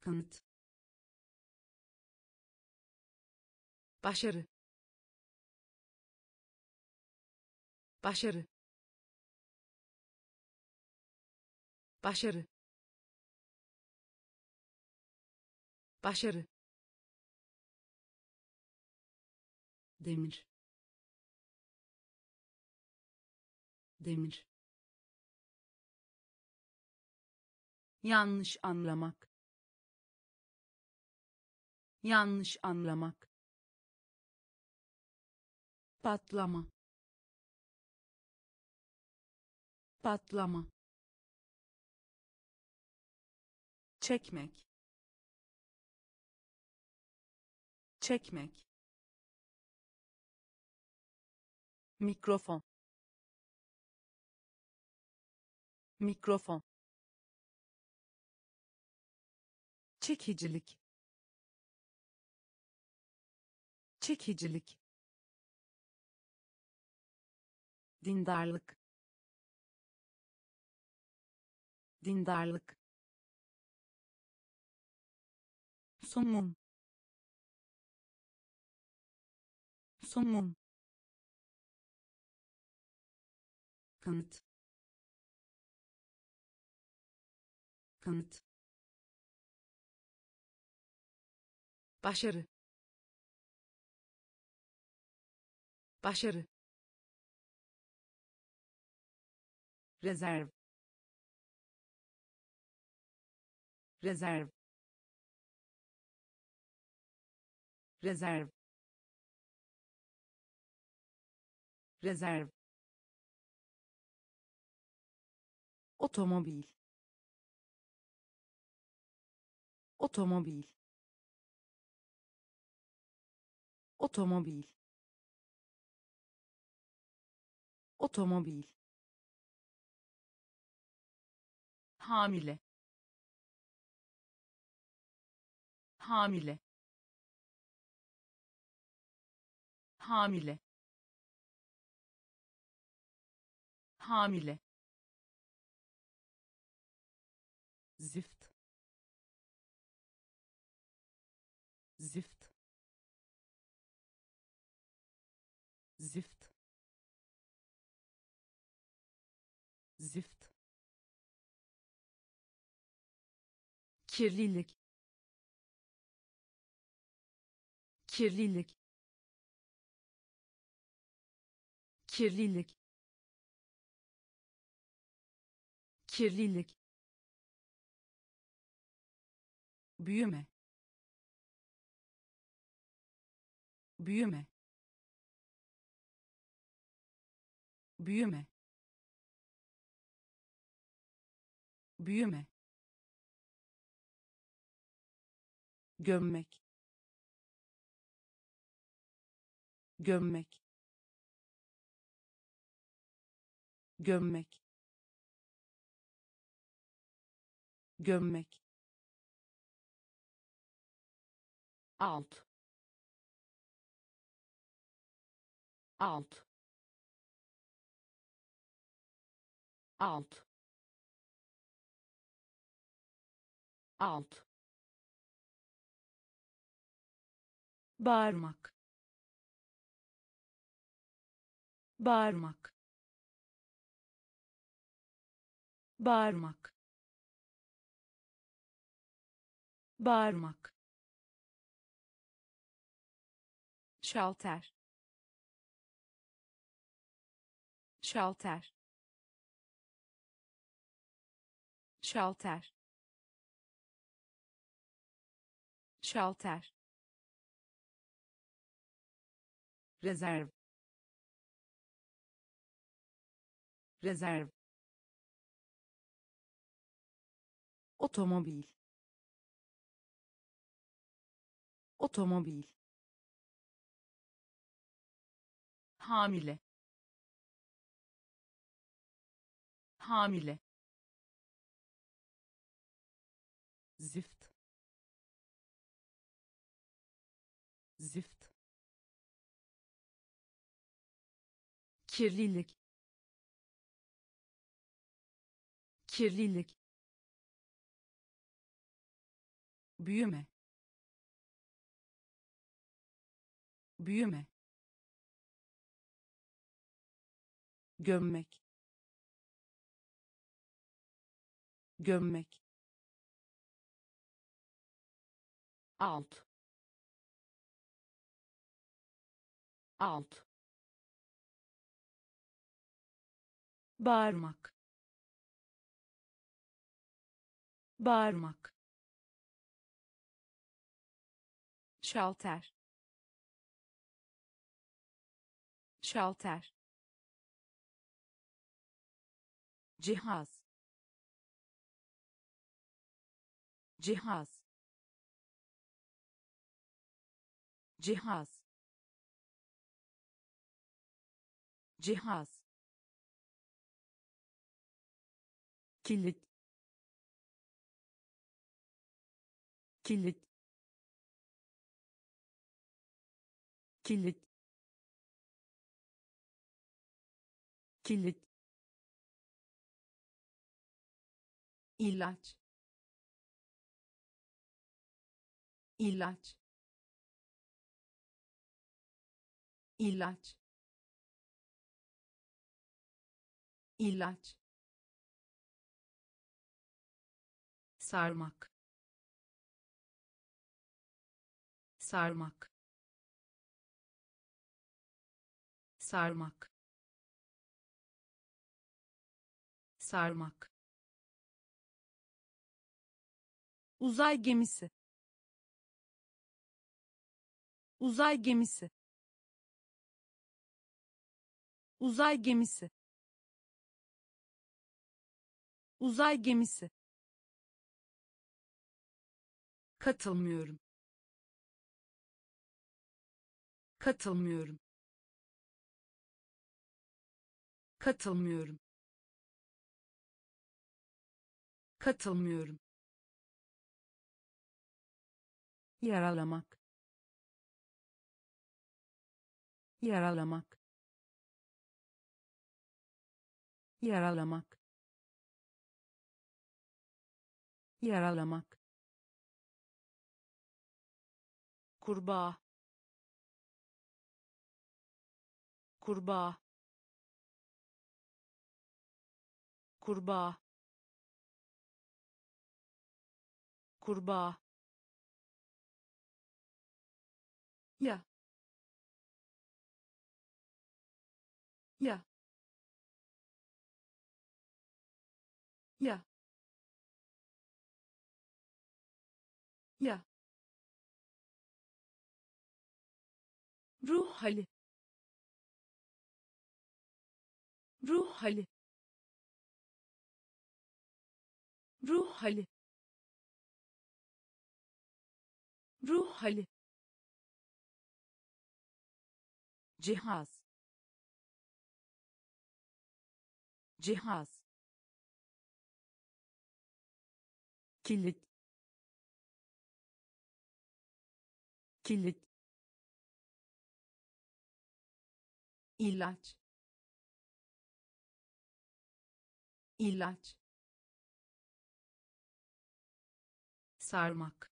Kanıt. Başarı. Başarı. Başarı. Başarı. Demir demir. Yanlış anlamak. Yanlış anlamak. Patlama. Patlama. Çekmek. Çekmek. Mikrofon mikrofon. Çekicilik. Çekicilik. Dindarlık. Dindarlık. Somun somun kanıt kanıt. Başarı. Başarı. Rezerv. Rezerv. Rezerv. Rezerv. Otomobil otomobil. Otomobil. Otomobil. Hamile. Hamile. Hamile. Hamile. Zift zift. Zift. Zift. Kirlilik. Kirlilik. Kirlilik. Kirlilik. Büyüme büyüme. Büyüme. Büyüme. Gömmek. Gömmek. Gömmek. Gömmek. Alt alt. Alt. Alt. Bağırmak. Bağırmak. Bağırmak. Bağırmak. Şalter şalter. Şalter. Şalter. Rezerv rezerv otomobil. Otomobil. Hamile hamile. Zift. Zift. Kirlilik. Kirlilik. Büyüme. Büyüme. Gömmek gömmek. Alt. Alt. Bağırmak. Bağırmak. Şalter. Şalter. Cihaz cihaz. Cihaz. Cihaz. Kilit. Kilit. Kilit. Kilit. İlaç ilaç. İlaç. İlaç. Sarmak. Sarmak. Sarmak. Sarmak. Uzay gemisi uzay gemisi. Uzay gemisi. Uzay gemisi. Katılmıyorum. Katılmıyorum. Katılmıyorum. Katılmıyorum. Yaralamak yaralamak. Yaralamak. Yaralamak. Kurbağa. Kurbağa. Kurbağa. Kurbağa. Ya ya. Ya. Ya. Ruh hali. Ruh hali. Ruh hali. Ruh hali. Cihaz cihaz. Kilit. Kilit. İlaç. İlaç. Sarmak.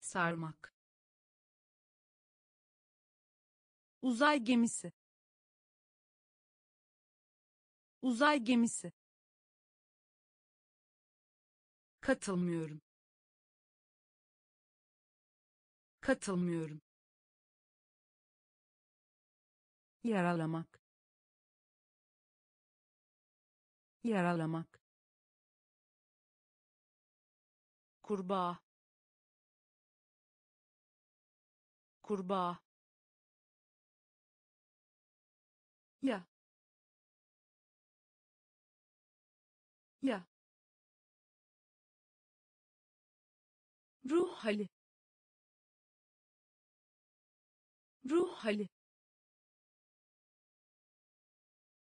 Sarmak. Uzay gemisi uzay gemisi. Katılmıyorum. Katılmıyorum. Yaralamak. Yaralamak. Kurbağa. Kurbağa. Ya ruh hali. Ruh hali